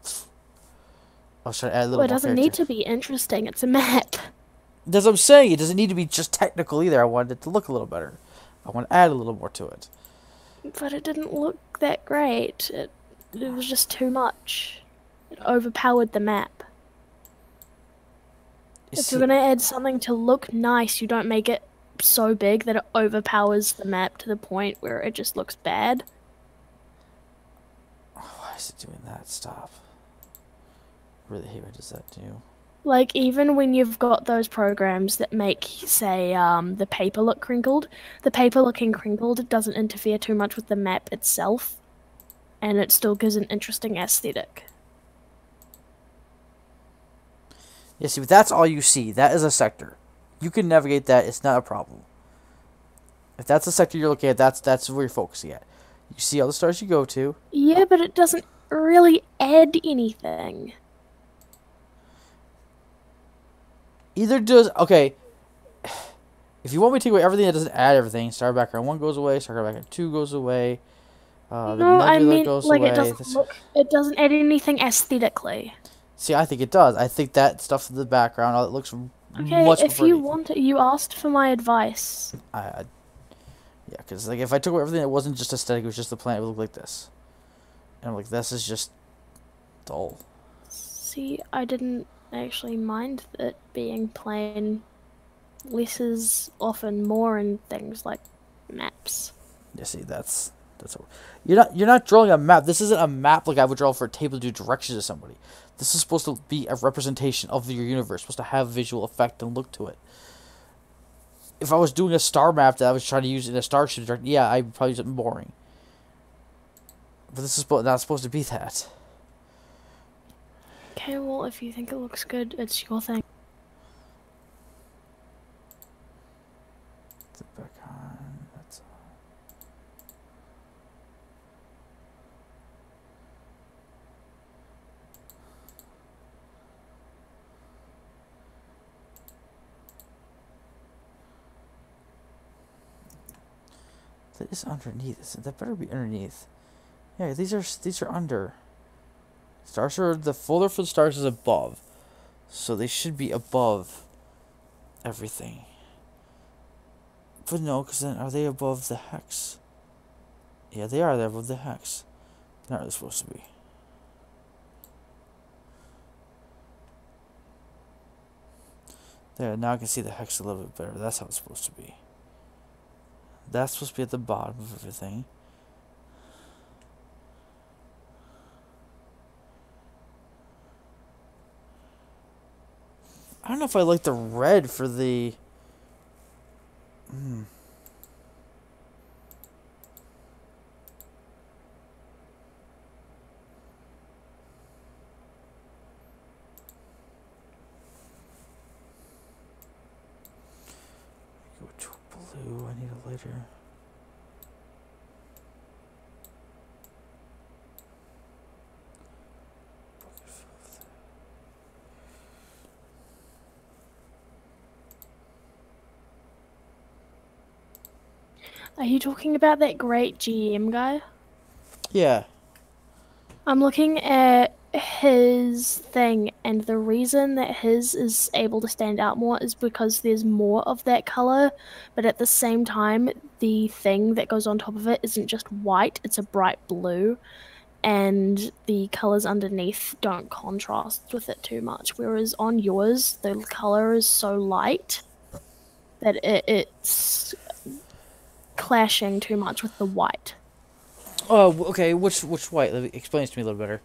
I was trying to add a little Well, it doesn't character. need to be interesting. It's a map. That's what I'm saying. It doesn't need to be just technical either. I wanted it to look a little better. I want to add a little more to it. But it didn't look that great. It it was just too much. It overpowered the map. If you're gonna add something to look nice, you don't make it so big that it overpowers the map to the point where it just looks bad. Why is it doing that? Stop. really hate when it does that too. Like even when you've got those programs that make, say, um, the paper look crinkled, the paper looking crinkled it doesn't interfere too much with the map itself, and it still gives an interesting aesthetic. Yeah, see, but that's all you see. That is a sector. You can navigate that. It's not a problem. If that's the sector you're looking at, that's that's where you're focusing at. You see all the stars you go to. Yeah, but it doesn't really add anything. Either does okay. If you want me to take away everything that doesn't add everything, star background one goes away, star background two goes away. Uh, no, the I mean goes like away. it doesn't look. It doesn't add anything aesthetically. See, I think it does. I think that stuff in the background, it looks Okay, much if you want it, you asked for my advice. I, I yeah, because like if I took away everything that wasn't just aesthetic, it was just the planet, it would look like this. And I'm like, this is just dull. See, I didn't actually mind it being plain. Less is often more in things like maps. Yeah, see, that's that's you're not you're not drawing a map. This isn't a map like I would draw for a table to do directions to somebody. This is supposed to be a representation of your universe, supposed to have visual effect and look to it. If I was doing a star map that I was trying to use in a starship, yeah, I'd probably use something boring. But this is not supposed to be that. Okay, well, if you think it looks good, it's your thing. That is underneath. That better be underneath. Yeah, these are these are under. Stars are the folder for the stars is above, so they should be above everything. But no, because then are they above the hex? Yeah, they are. They're above the hex. They're not really supposed to be. There, now I can see the hex a little bit better. That's how it's supposed to be. That's supposed to be at the bottom of everything. I don't know if I like the red for the. Hmm. Go to blue. I need a lighter. Are you talking about that great GM guy? Yeah. I'm looking at his thing, and the reason that his is able to stand out more is because there's more of that color, but at the same time, the thing that goes on top of it isn't just white, it's a bright blue, and the colors underneath don't contrast with it too much. Whereas on yours, the color is so light that it, it's clashing too much with the white. Oh, okay. Which which white? Let me, explain to me a little better,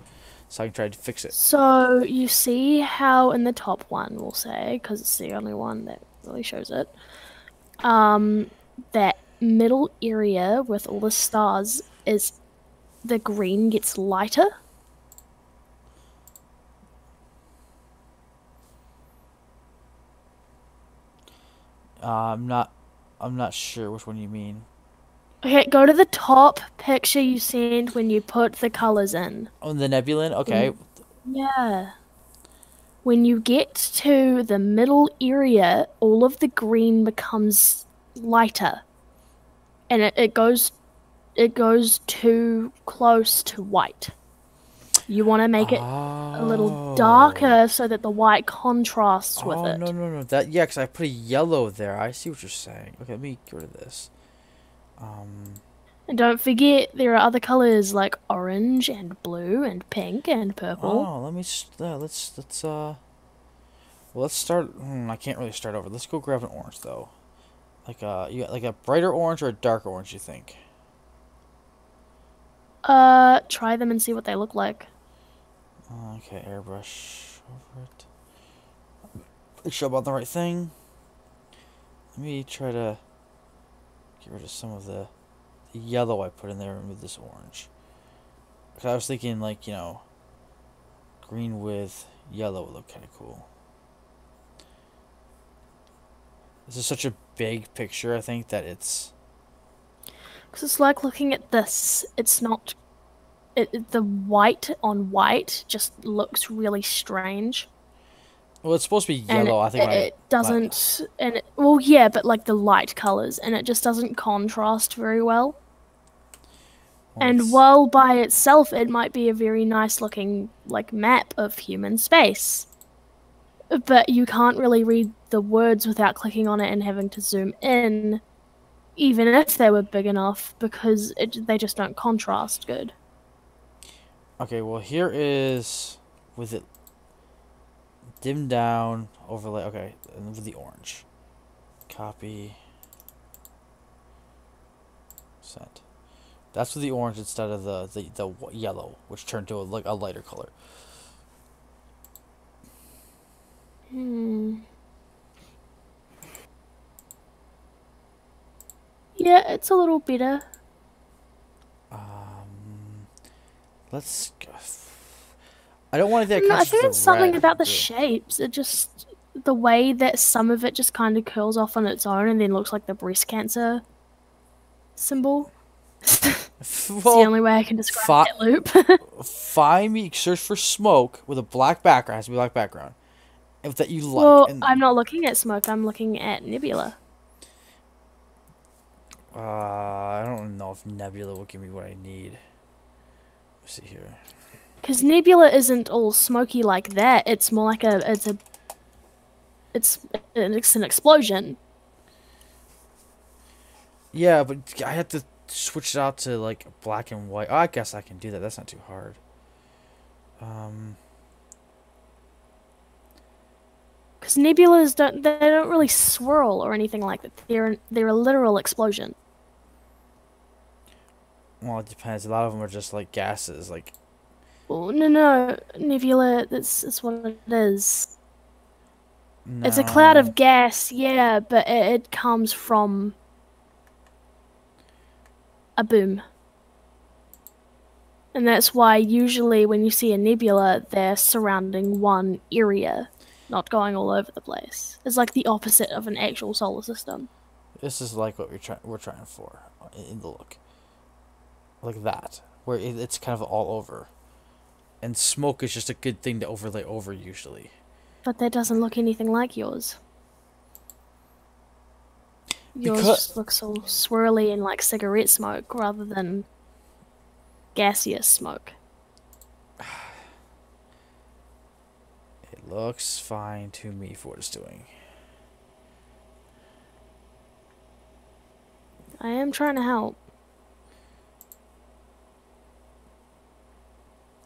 so I can try to fix it. So you see how in the top one, we'll say, because it's the only one that really shows it, um, that middle area with all the stars is the green gets lighter. Uh, I'm not. I'm not sure which one you mean. Okay, go to the top picture you send when you put the colors in. Oh, the Nebulan. Okay. Mm. Yeah. When you get to the middle area, all of the green becomes lighter. And it, it goes it goes too close to white. You want to make it a little darker oh. so that the white contrasts with oh it. no no no that yeah, because I put a yellow there. I see what you're saying. Okay, let me get rid of this. Um. And don't forget there are other colors like orange and blue and pink and purple. Oh, let me. s- Uh, let's let's uh. Well, let's start. Hmm, I can't really start over. Let's go grab an orange though. Like uh, you got like a brighter orange or a darker orange? You think? Uh try them and see what they look like. Okay, airbrush over it. Make sure I'm on the right thing. Let me try to get rid of some of the, yellow I put in there and remove this orange. 'Cause I was thinking, like, you know, green with yellow would look kind of cool. This is such a big picture, I think, that it's. Because it's like looking at this. It's not. It- the white on white just looks really strange. Well, it's supposed to be And yellow. I think it, it doesn't. And it, well, yeah, but like the light colors, and it just doesn't contrast very well. well, And it's- while by itself it might be a very nice looking like map of human space, but you can't really read the words without clicking on it and having to zoom in, even if they were big enough, because it, they just don't contrast good. Okay, well here is with it dimmed down overlay. Okay, and the orange. Copy. Sent. That's with the orange instead of the the, the yellow, which turned to a, like a lighter color. Hmm. Yeah, it's a little better. Um, let's. I don't want to Mm, I think it's something red, about the shapes. It just the way that some of it just kind of curls off on its own and then looks like the breast cancer symbol. [laughs] it's the only way I can describe fi- that loop. [laughs] find me search for smoke with a black background. It Has to be black background. If that you like. well, and, I'm not looking at smoke. I'm looking at nebula. Uh, I don't know if Nebula will give me what I need. Let's see here. Because nebula isn't all smoky like that. It's more like a it's a it's it's an explosion. Yeah, but I have to switch it out to like black and white. Oh, I guess I can do that. That's not too hard. Um, Because nebulas don't they don't really swirl or anything like that. They're they're a literal explosion. well, it depends. A lot of them are just like gases. Like, Well, no, no, nebula. That's that's what it is. It's a cloud of gas, yeah, but it, it comes from a boom. And that's why usually when you see a nebula, they're surrounding one area, not going all over the place. It's like the opposite of an actual solar system. This is like what we're trying. We're trying for in- in the look. Like that, where it, it's kind of all over, and smoke is just a good thing to overlay over usually. But that doesn't look anything like yours. Yours Because- just looks all swirly and like cigarette smoke rather than gaseous smoke. [sighs] It looks fine to me for what it's doing. I am trying to help.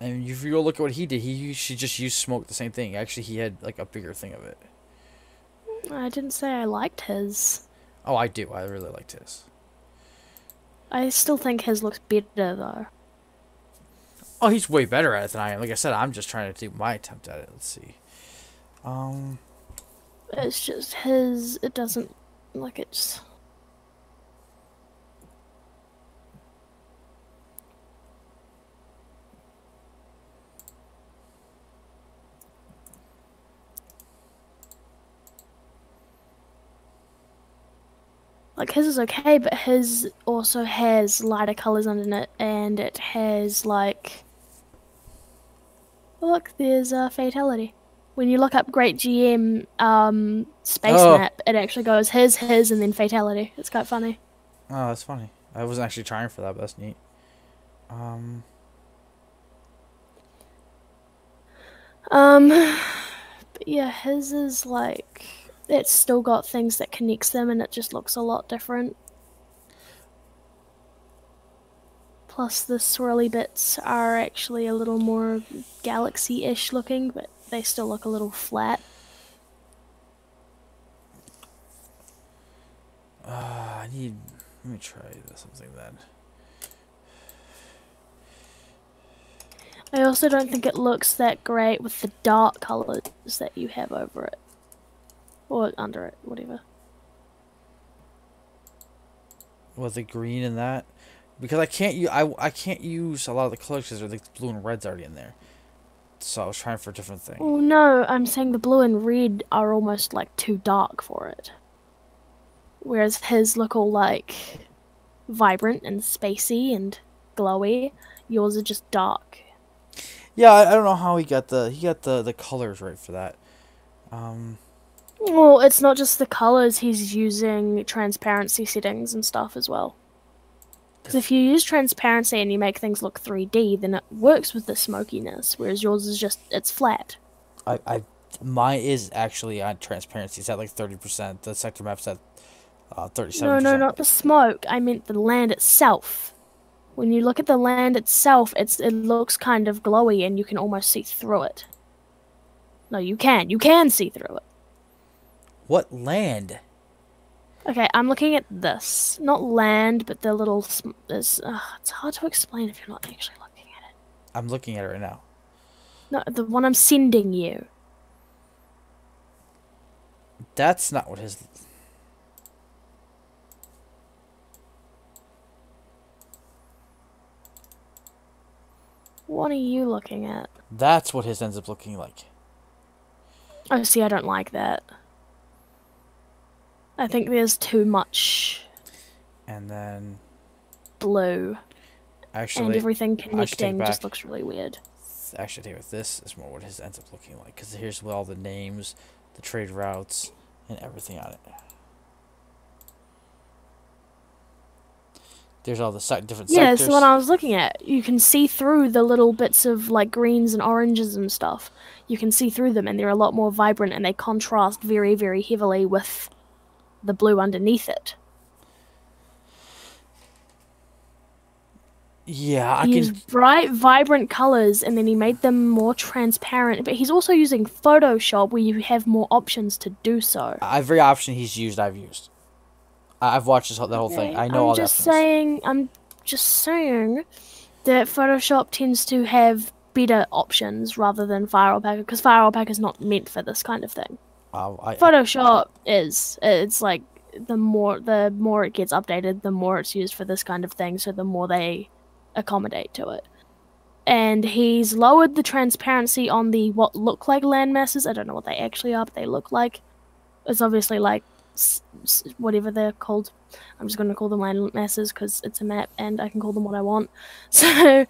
And if you go look at what he did, he she just used smoke the same thing. Actually, he had like a bigger thing of it. I didn't say I liked his. Oh, I do. I really liked his. I still think his looks better though. Oh, he's way better at it than I am. Like I said, I'm just trying to do my attempt at it. Let's see. Um, It's just his. It doesn't like it's. Like his is okay, but his also has lighter colors under it, and it has like. Look, there's a Faetality. When you look up Great GM um, space Oh. map, it actually goes his, his, and then Faetality. It's quite funny. oh, that's funny. I wasn't actually trying for that, but that's neat. Um, Um, [sighs] but yeah, his is like it's still got things that connects them, and it just looks a lot different. Plus, the swirly bits are actually a little more galaxy-ish looking, but they still look a little flat. uh, I need. Let me try something then. I also don't think it looks that great with the dark colors that you have over it. Or under it, whatever. With the green in that, because I can't use I, I can't use a lot of the colors because the blue and red's already in there. So I was trying for a different thing. Oh no, I'm saying the blue and red are almost like too dark for it. Whereas his look all like vibrant and spacey and glowy. Yours are just dark. Yeah, I, I don't know how he got the he got the the colors right for that. Um, Well, it's not just the colors. He's using transparency settings and stuff as well. Because if you use transparency and you make things look 3D, then it works with the smokiness. Whereas yours is just it's flat. I I mine is actually on transparency. It's at like thirty percent. The sector map's at uh, thirty-seven. No, no, not the smoke. I meant the land itself. When you look at the land itself, it's it looks kind of glowy and you can almost see through it. No, you can. You can see through it. What land? Okay, I'm looking at this. Not land, but the little. Sm- this, uh, it's hard to explain if you're not actually looking at it. I'm looking at it right now. No, the one I'm sending you. That's not what his. What are you looking at? That's what his ends up looking like. Oh, see, I don't like that. I think there's too much And then blue, Actually, and everything connecting just looks really weird. actually, take with this is more what his ends up looking like. Because here's with all the names, the trade routes, and everything on it. There's all the sec- different Yeah, sectors. it's the one I was looking at. You can see through the little bits of like greens and oranges and stuff. You can see through them, and they're a lot more vibrant, and they contrast very, very heavily with the blue underneath it. yeah, I he can. used bright, vibrant colors, and then he made them more transparent. But he's also using Photoshop, where you have more options to do so. Every option he's used, I've used. I've watched this whole, the whole thing. I know I'm all just that. saying. I'm just saying that Photoshop tends to have better options rather than FireAlpaca because FireAlpaca is not meant for this kind of thing. I, Photoshop is. It's like the more the more it gets updated, the more it's used for this kind of thing. So the more they accommodate to it. And he's lowered the transparency on the what look like land masses. I don't know what they actually are, but they look like. It's obviously like whatever they're called. I'm just going to call them land masses because it's a map and I can call them what I want. [laughs] So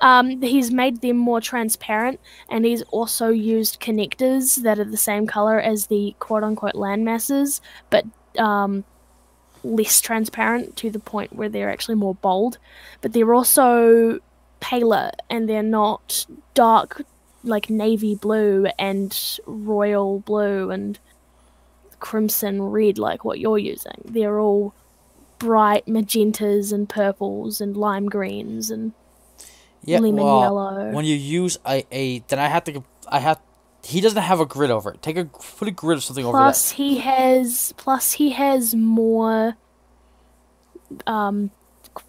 um, he's made them more transparent and he's also used connectors that are the same color as the quote unquote land masses, but um, less transparent to the point where they're actually more bold. But they're also paler and they're not dark like navy blue and royal blue and crimson red like what you're using. They're all bright magentas and purples and lime greens and yeah, lemon well, yellow. when you use a, a then I have to I have he doesn't have a grid over it. Take a put a grid of something over plus he has plus he has more um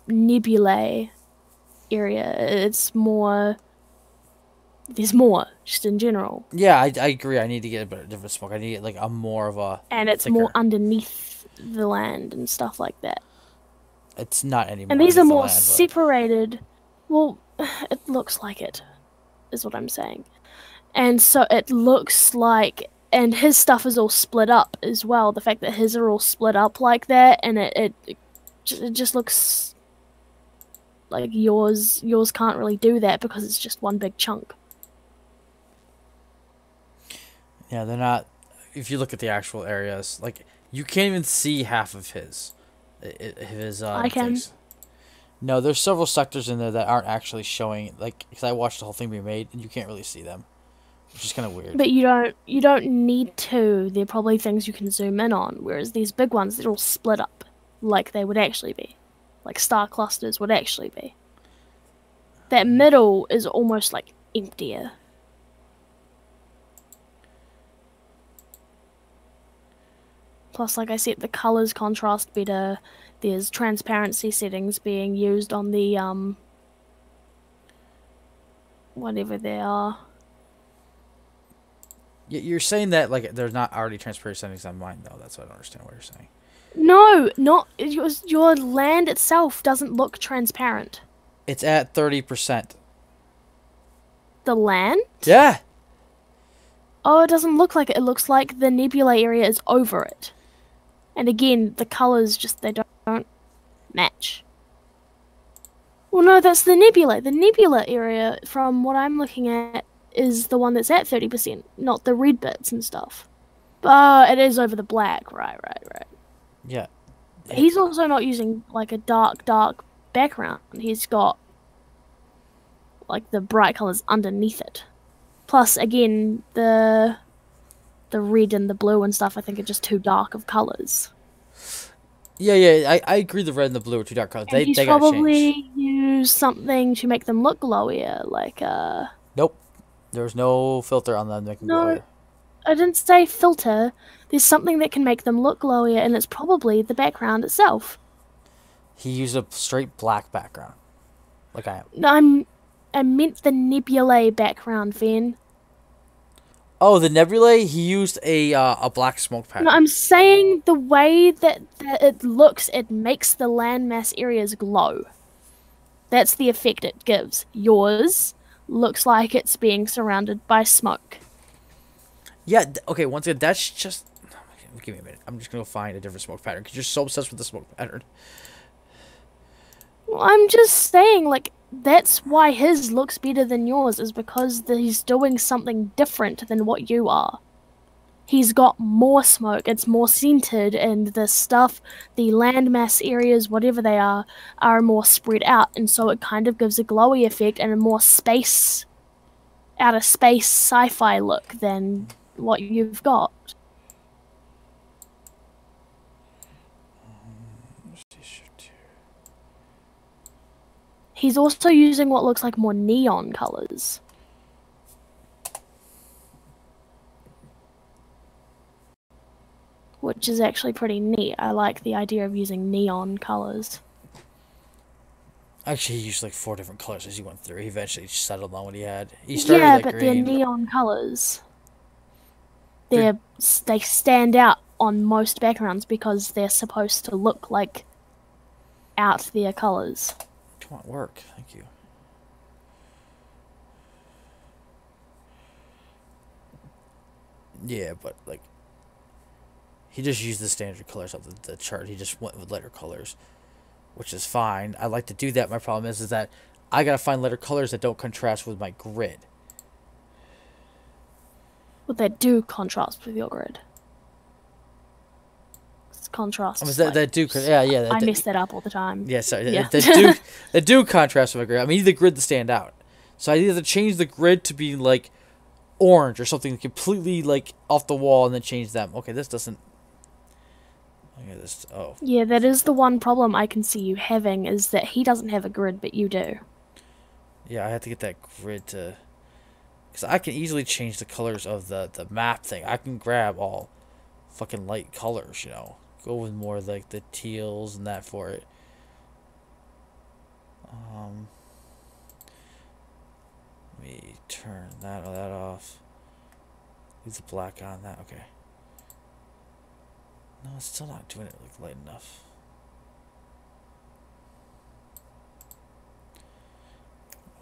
nebulae area it's more there's more just in general. Yeah, I, I agree. I need to get a bit of different smoke. I need like a more of a. and it's more underneath the land and stuff like that It's not anymore. and these are underneath the more land, but- separated well [sighs] it looks like it is what i'm saying and so it looks like and his stuff is all split up as well the fact that his are all split up like that and it it, it just looks like yours yours can't really do that because it's just one big chunk Yeah, they're not. If you look at the actual areas, like you can't even see half of his, his. Uh, I can. things. No, there's several sectors in there that aren't actually showing. Like, because I watched the whole thing be made, and you can't really see them, which is kind of weird. but you don't you don't need to they're probably things you can zoom in on whereas these big ones they're all split up like they would actually be like star clusters would actually be that middle is almost like emptier plus like i said the colors contrast better there's transparency settings being used on the um whatever they are You're saying that like there's not already transparent settings on mine though. That's what I don't understand what you're saying. No, not your, your land itself doesn't look transparent. It's at thirty percent. The land? Yeah. Oh, it doesn't look like it. It looks like the nebula area is over it. And again, the colors just they don't, don't match. Well, no, that's the nebula. The nebula area, from what I'm looking at, is the one that's at 30%, not the red bits and stuff. But it is over the black. Right, right, right. Yeah. He's also not using like a dark, dark background. He's got like the bright colors underneath it. Plus, again, the the red and the blue and stuff. I think are just too dark of colors. Yeah, yeah, I, I agree. The red and the blue are too dark colors. And They he's they probably used something to make them look glowier, like uh. Nope. There's no filter on them that can No. there. I didn't say filter. There's something that can make them look glowier, and it's probably the background itself. He used a straight black background, like I am. No, I'm. I meant the nebulae background, Ven. Oh, the nebulae. He used a uh, a black smoke pattern. No, I'm saying the way that, that it looks, it makes the landmass areas glow. That's the effect it gives. Yours looks like it's being surrounded by smoke. Yeah. Okay. Once again, that's just. Give me a minute. I'm just gonna find a different smoke pattern because you're so obsessed with the smoke pattern. Well, I'm just saying, like, that's why his looks better than yours, is because he's doing something different than what you are. He's got more smoke, it's more centered, and the stuff, the landmass areas, whatever they are, are more spread out, and so it kind of gives a glowy effect and a more space, outer space sci fi look than what you've got. He's also using what looks like more neon colors. Which is actually pretty neat. I like the idea of using neon colors. Actually, he used like four different colors as he went through. He eventually settled on what he had. He started yeah, like but green. they're neon colors. They're- They're they stand out on most backgrounds because they're supposed to look like out their colors. Come on, work. Thank you. Yeah, but like, he just used the standard colors of the, the chart. He just went with lighter colors, which is fine. I like to do that. My problem is, is that I gotta find lighter colors that don't contrast with my grid. But they do contrast with your grid. Contrast. That, that do, yeah, yeah. That, I mess that up all the time. Yeah, sorry. Yeah. That, do [laughs] that do contrast with a grid. I mean, need the grid to stand out. So I either change the grid to be like orange or something completely like off the wall, and then change them. Okay, this doesn't. Look at this. Oh, Yeah, that is the one problem I can see you having is that he doesn't have a grid, but you do. yeah. I have to get that grid to, because I can easily change the colors of the the map thing. I can grab all fucking light colors. You know, go with more like the teals and that for it. Um. Let me turn that that off. Leave the black on that. Okay. No, it's still not doing it like light enough.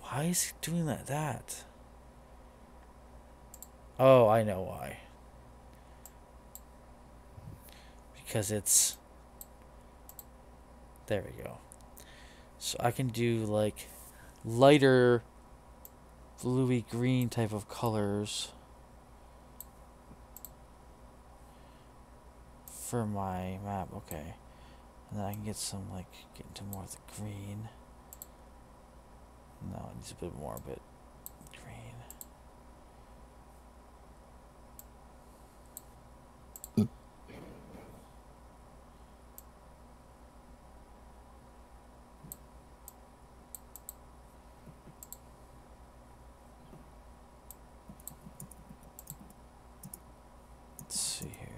Why is he doing that? That. Oh, I know why. Because it's. There we go. So I can do like lighter bluey green type of colors for my map. Okay. And then I can get some like get into more of the green. No, it needs a bit more, but green. Let's see here.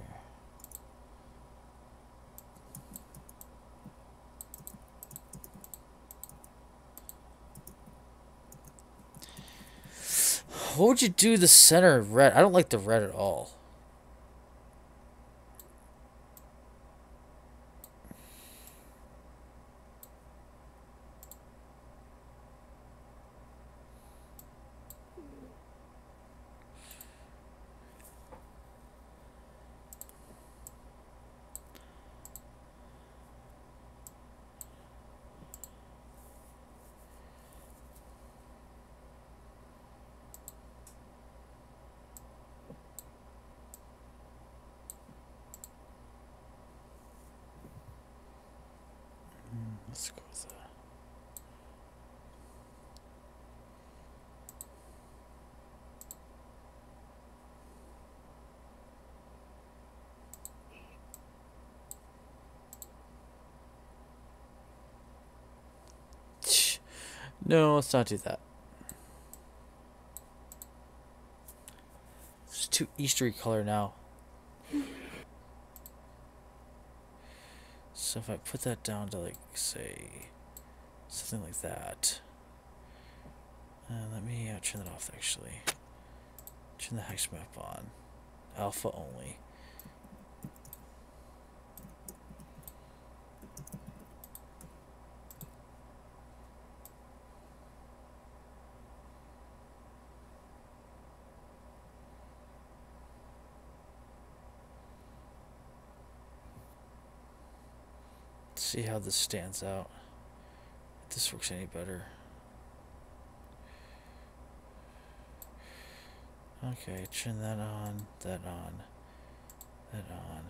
What would you do the center red? I don't like the red at all. No, let's not do that. It's too Eastery color now. So if I put that down to like say something like that. Uh, let me uh, turn that off actually. Turn the hex map on. Alpha only. See how this stands out. If this works any better. Okay, turn that on, that on, that on.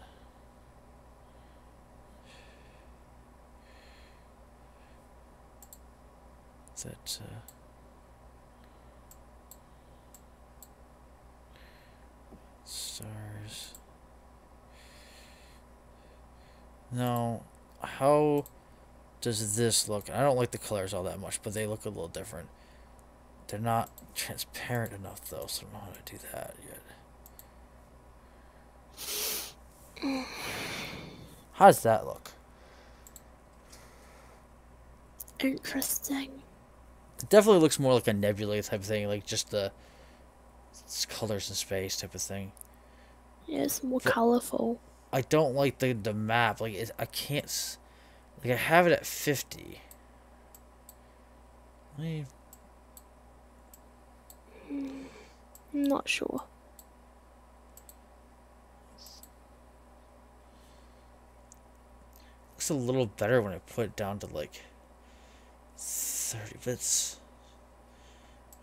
That, uh, stars. No, how does this look? I don't like the colors all that much, but they look a little different. They're not transparent enough though, so I don't know how to do that yet. How does that look? Interesting. It definitely looks more like a nebula type of thing, like just the colors in space type of thing. Yeah, it's more But- colorful. I don't like the the map. Like it, I can't. Like I have it at fifty. Me I'm not sure. looks a little better when I put it down to like thirty bits.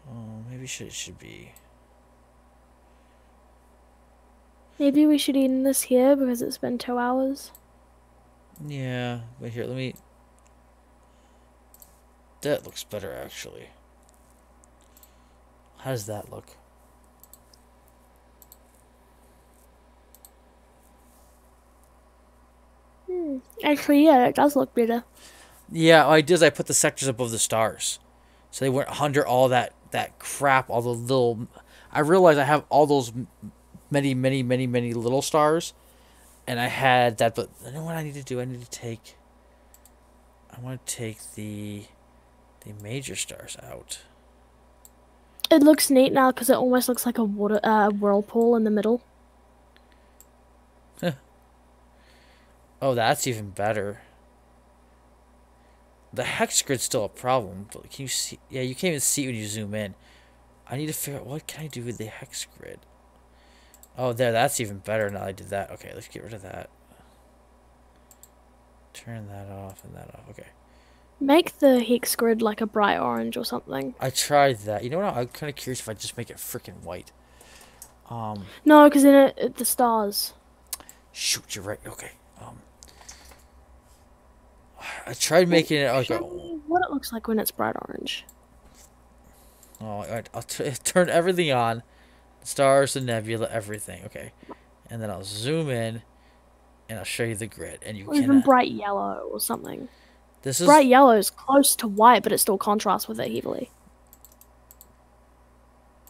Oh, maybe should it should be. Maybe we should end this here because it's been two hours. Yeah, but here, let me. That looks better actually. How does that look? Hmm. Actually, yeah, it does look better. Yeah, I did is I put the sectors above the stars, so they weren't under all that that crap, all the little. I realized I have all those many, many, many, many little stars, and I had that. But you know what I need to do? I need to take. I want to take the, the major stars out. It looks neat now because it almost looks like a water uh, whirlpool in the middle. Oh, that's even better. The hex grid's still a problem, but can you see? Yeah, you can't even see it when you zoom in. I need to figure out what can I do with the hex grid. Oh, there, that's even better now I did that. Okay, let's get rid of that. Turn that off and that off. Okay. Make the hex grid like a bright orange or something. I tried that. You know what? I'm kind of curious if I just make it freaking white. Um, No, because then it, it, the stars. shoot, you're right. Okay. Um, I tried making it like Show a, me what it looks like when it's bright orange. Oh, all right. I'll t- [laughs] turn everything on. Stars, the nebula, everything. Okay. And then I'll zoom in and I'll show you the grid. And you Or even can. bright yellow or something. This is. Bright yellow is close to white, but it still contrasts with it heavily.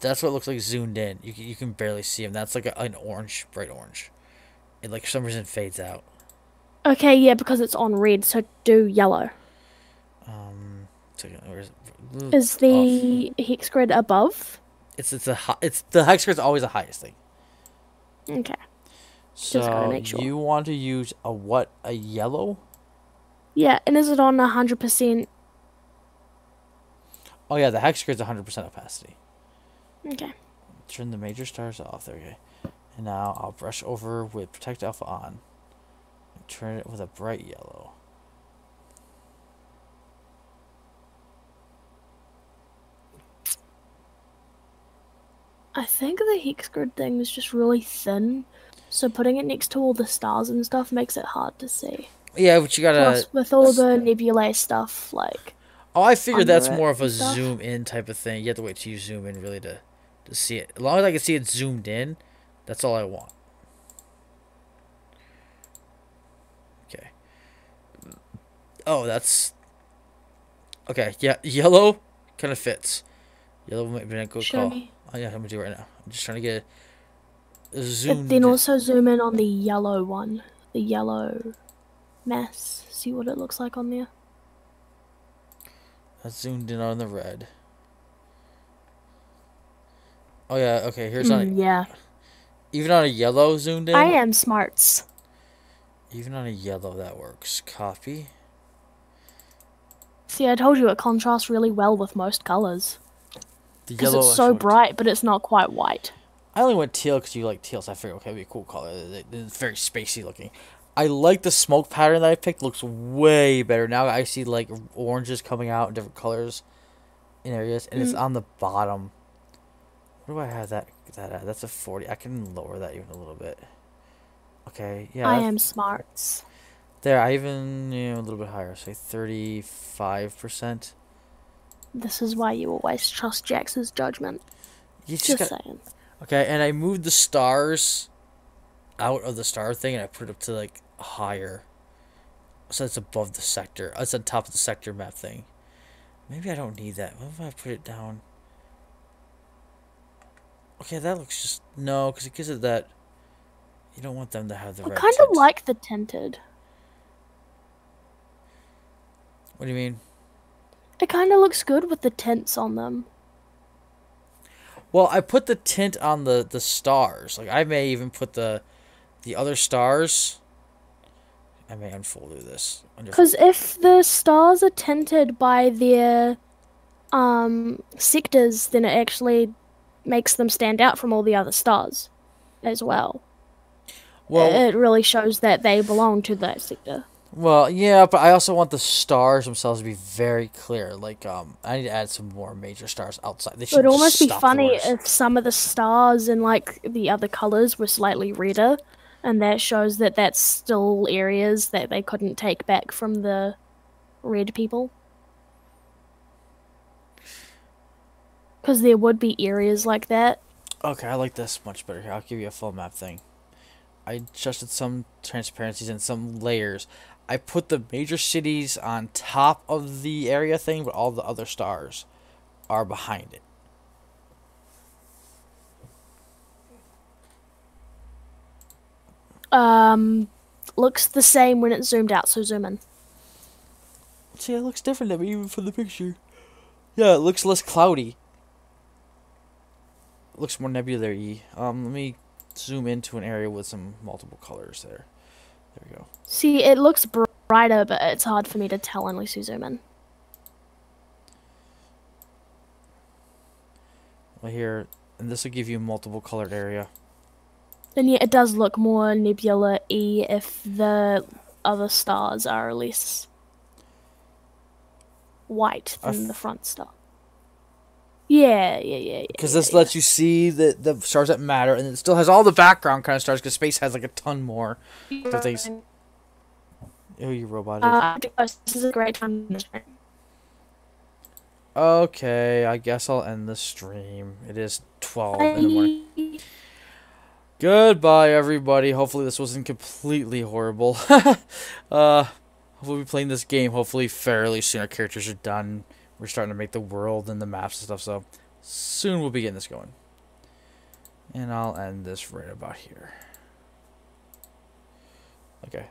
That's what it looks like zoomed in. You can, you can barely see them. That's like a, an orange, bright orange. It like for some reason fades out. Okay, yeah, because it's on red, so do yellow. Um, is it? Is Off. the hex grid above? It's it's a it's the hex grid's always the highest thing. Okay. So gotta make sure. you want to use a what? A yellow? Yeah, and is it on 100%? Oh yeah, the hex grid's 100% opacity. Okay. turn the major stars off. There go. And now I'll brush over with protect alpha on. Turn it with a bright yellow. I think the hex grid thing is just really thin, so putting it next to all the stars and stuff makes it hard to see. Yeah, but you gotta. Plus, with all the nebulae stuff, like Oh, I figured that's more of a stuff. zoom in type of thing. You have to wait till you zoom in really to to see it. As long as I can see it zoomed in, that's all I want. Okay. Oh, that's okay. Yeah, yellow kind of fits. Yellow might be a good show call. me. Oh yeah, I'm gonna do it right now. I'm just trying to get And zoomed. then also zoom in on the yellow one, the yellow mass. See what it looks like on there. I zoomed in on the red. Oh yeah, okay. Here's on Mm, yeah, even on a yellow zoomed in. I am smarts. Even on a yellow, that works. Copy. See, I told you it contrasts really well with most colors because it's so bright, but it's not quite white. I only went teal because you like teal, so I figured okay, it'd be a cool color. It's very spacey looking. I like the smoke pattern that I picked. Looks way better now. I see like oranges coming out in different colors in areas, and it's Mm. on the bottom. Where do I have that? That at? that's a forty. I can lower that even a little bit. Okay, yeah. I am smarts. There, I even you know, a little bit higher. Say thirty-five percent. This is why you always trust Jax's judgment. You just, Just got, saying. Okay, and I moved the stars out of the star thing and I put it up to like higher. So it's above the sector. It's on top of the sector map thing. Maybe I don't need that. What if I put it down? Okay, that looks just no, because it gives it that. You don't want them to have the I kind of like the tinted. What do you mean? It kind of looks good with the tints on them. Well, I put the tint on the the stars. Like I may even put the the other stars. I may unfold this. Because if the stars are tinted by their um, sectors, then it actually makes them stand out from all the other stars as well. well, it really shows that they belong to that sector. Well, yeah, but I also want the stars themselves to be very clear. Like, um, I need to add some more major stars outside. They It would almost be funny if some of the stars and like the other colors were slightly redder, and that shows that that's still areas that they couldn't take back from the red people. Because there would be areas like that. Okay, I like this much better here. I'll give you a full map thing. I adjusted some transparencies and some layers. I put the major cities on top of the area thing, but all the other stars are behind it. Um, looks the same when it's zoomed out, so zoom in. See, it looks different than me even from the picture. Yeah, it looks less cloudy. It looks more nebulary. Um, let me zoom into an area with some multiple colors there. There we go. See, it looks brighter, but it's hard for me to tell unless you zoom in. Well, here, and this will give you a multiple colored area. And yeah, it does look more nebula y if the other stars are less white than the front star. Yeah, yeah, yeah. yeah, Because yeah, this lets you see the, the stars that matter, and it still has all the background kind of stars, because space has like a ton more. yeah. the things- Oh, you robot. Uh, this is a great time. Okay, I guess I'll end the stream. It is 12 in the morning. Goodbye, everybody. Hopefully, this wasn't completely horrible. [laughs] uh, hopefully, we're playing this game. Hopefully, fairly soon. Our characters are done. We're starting to make the world and the maps and stuff. So, soon we'll be getting this going. And I'll end this right about here. Okay.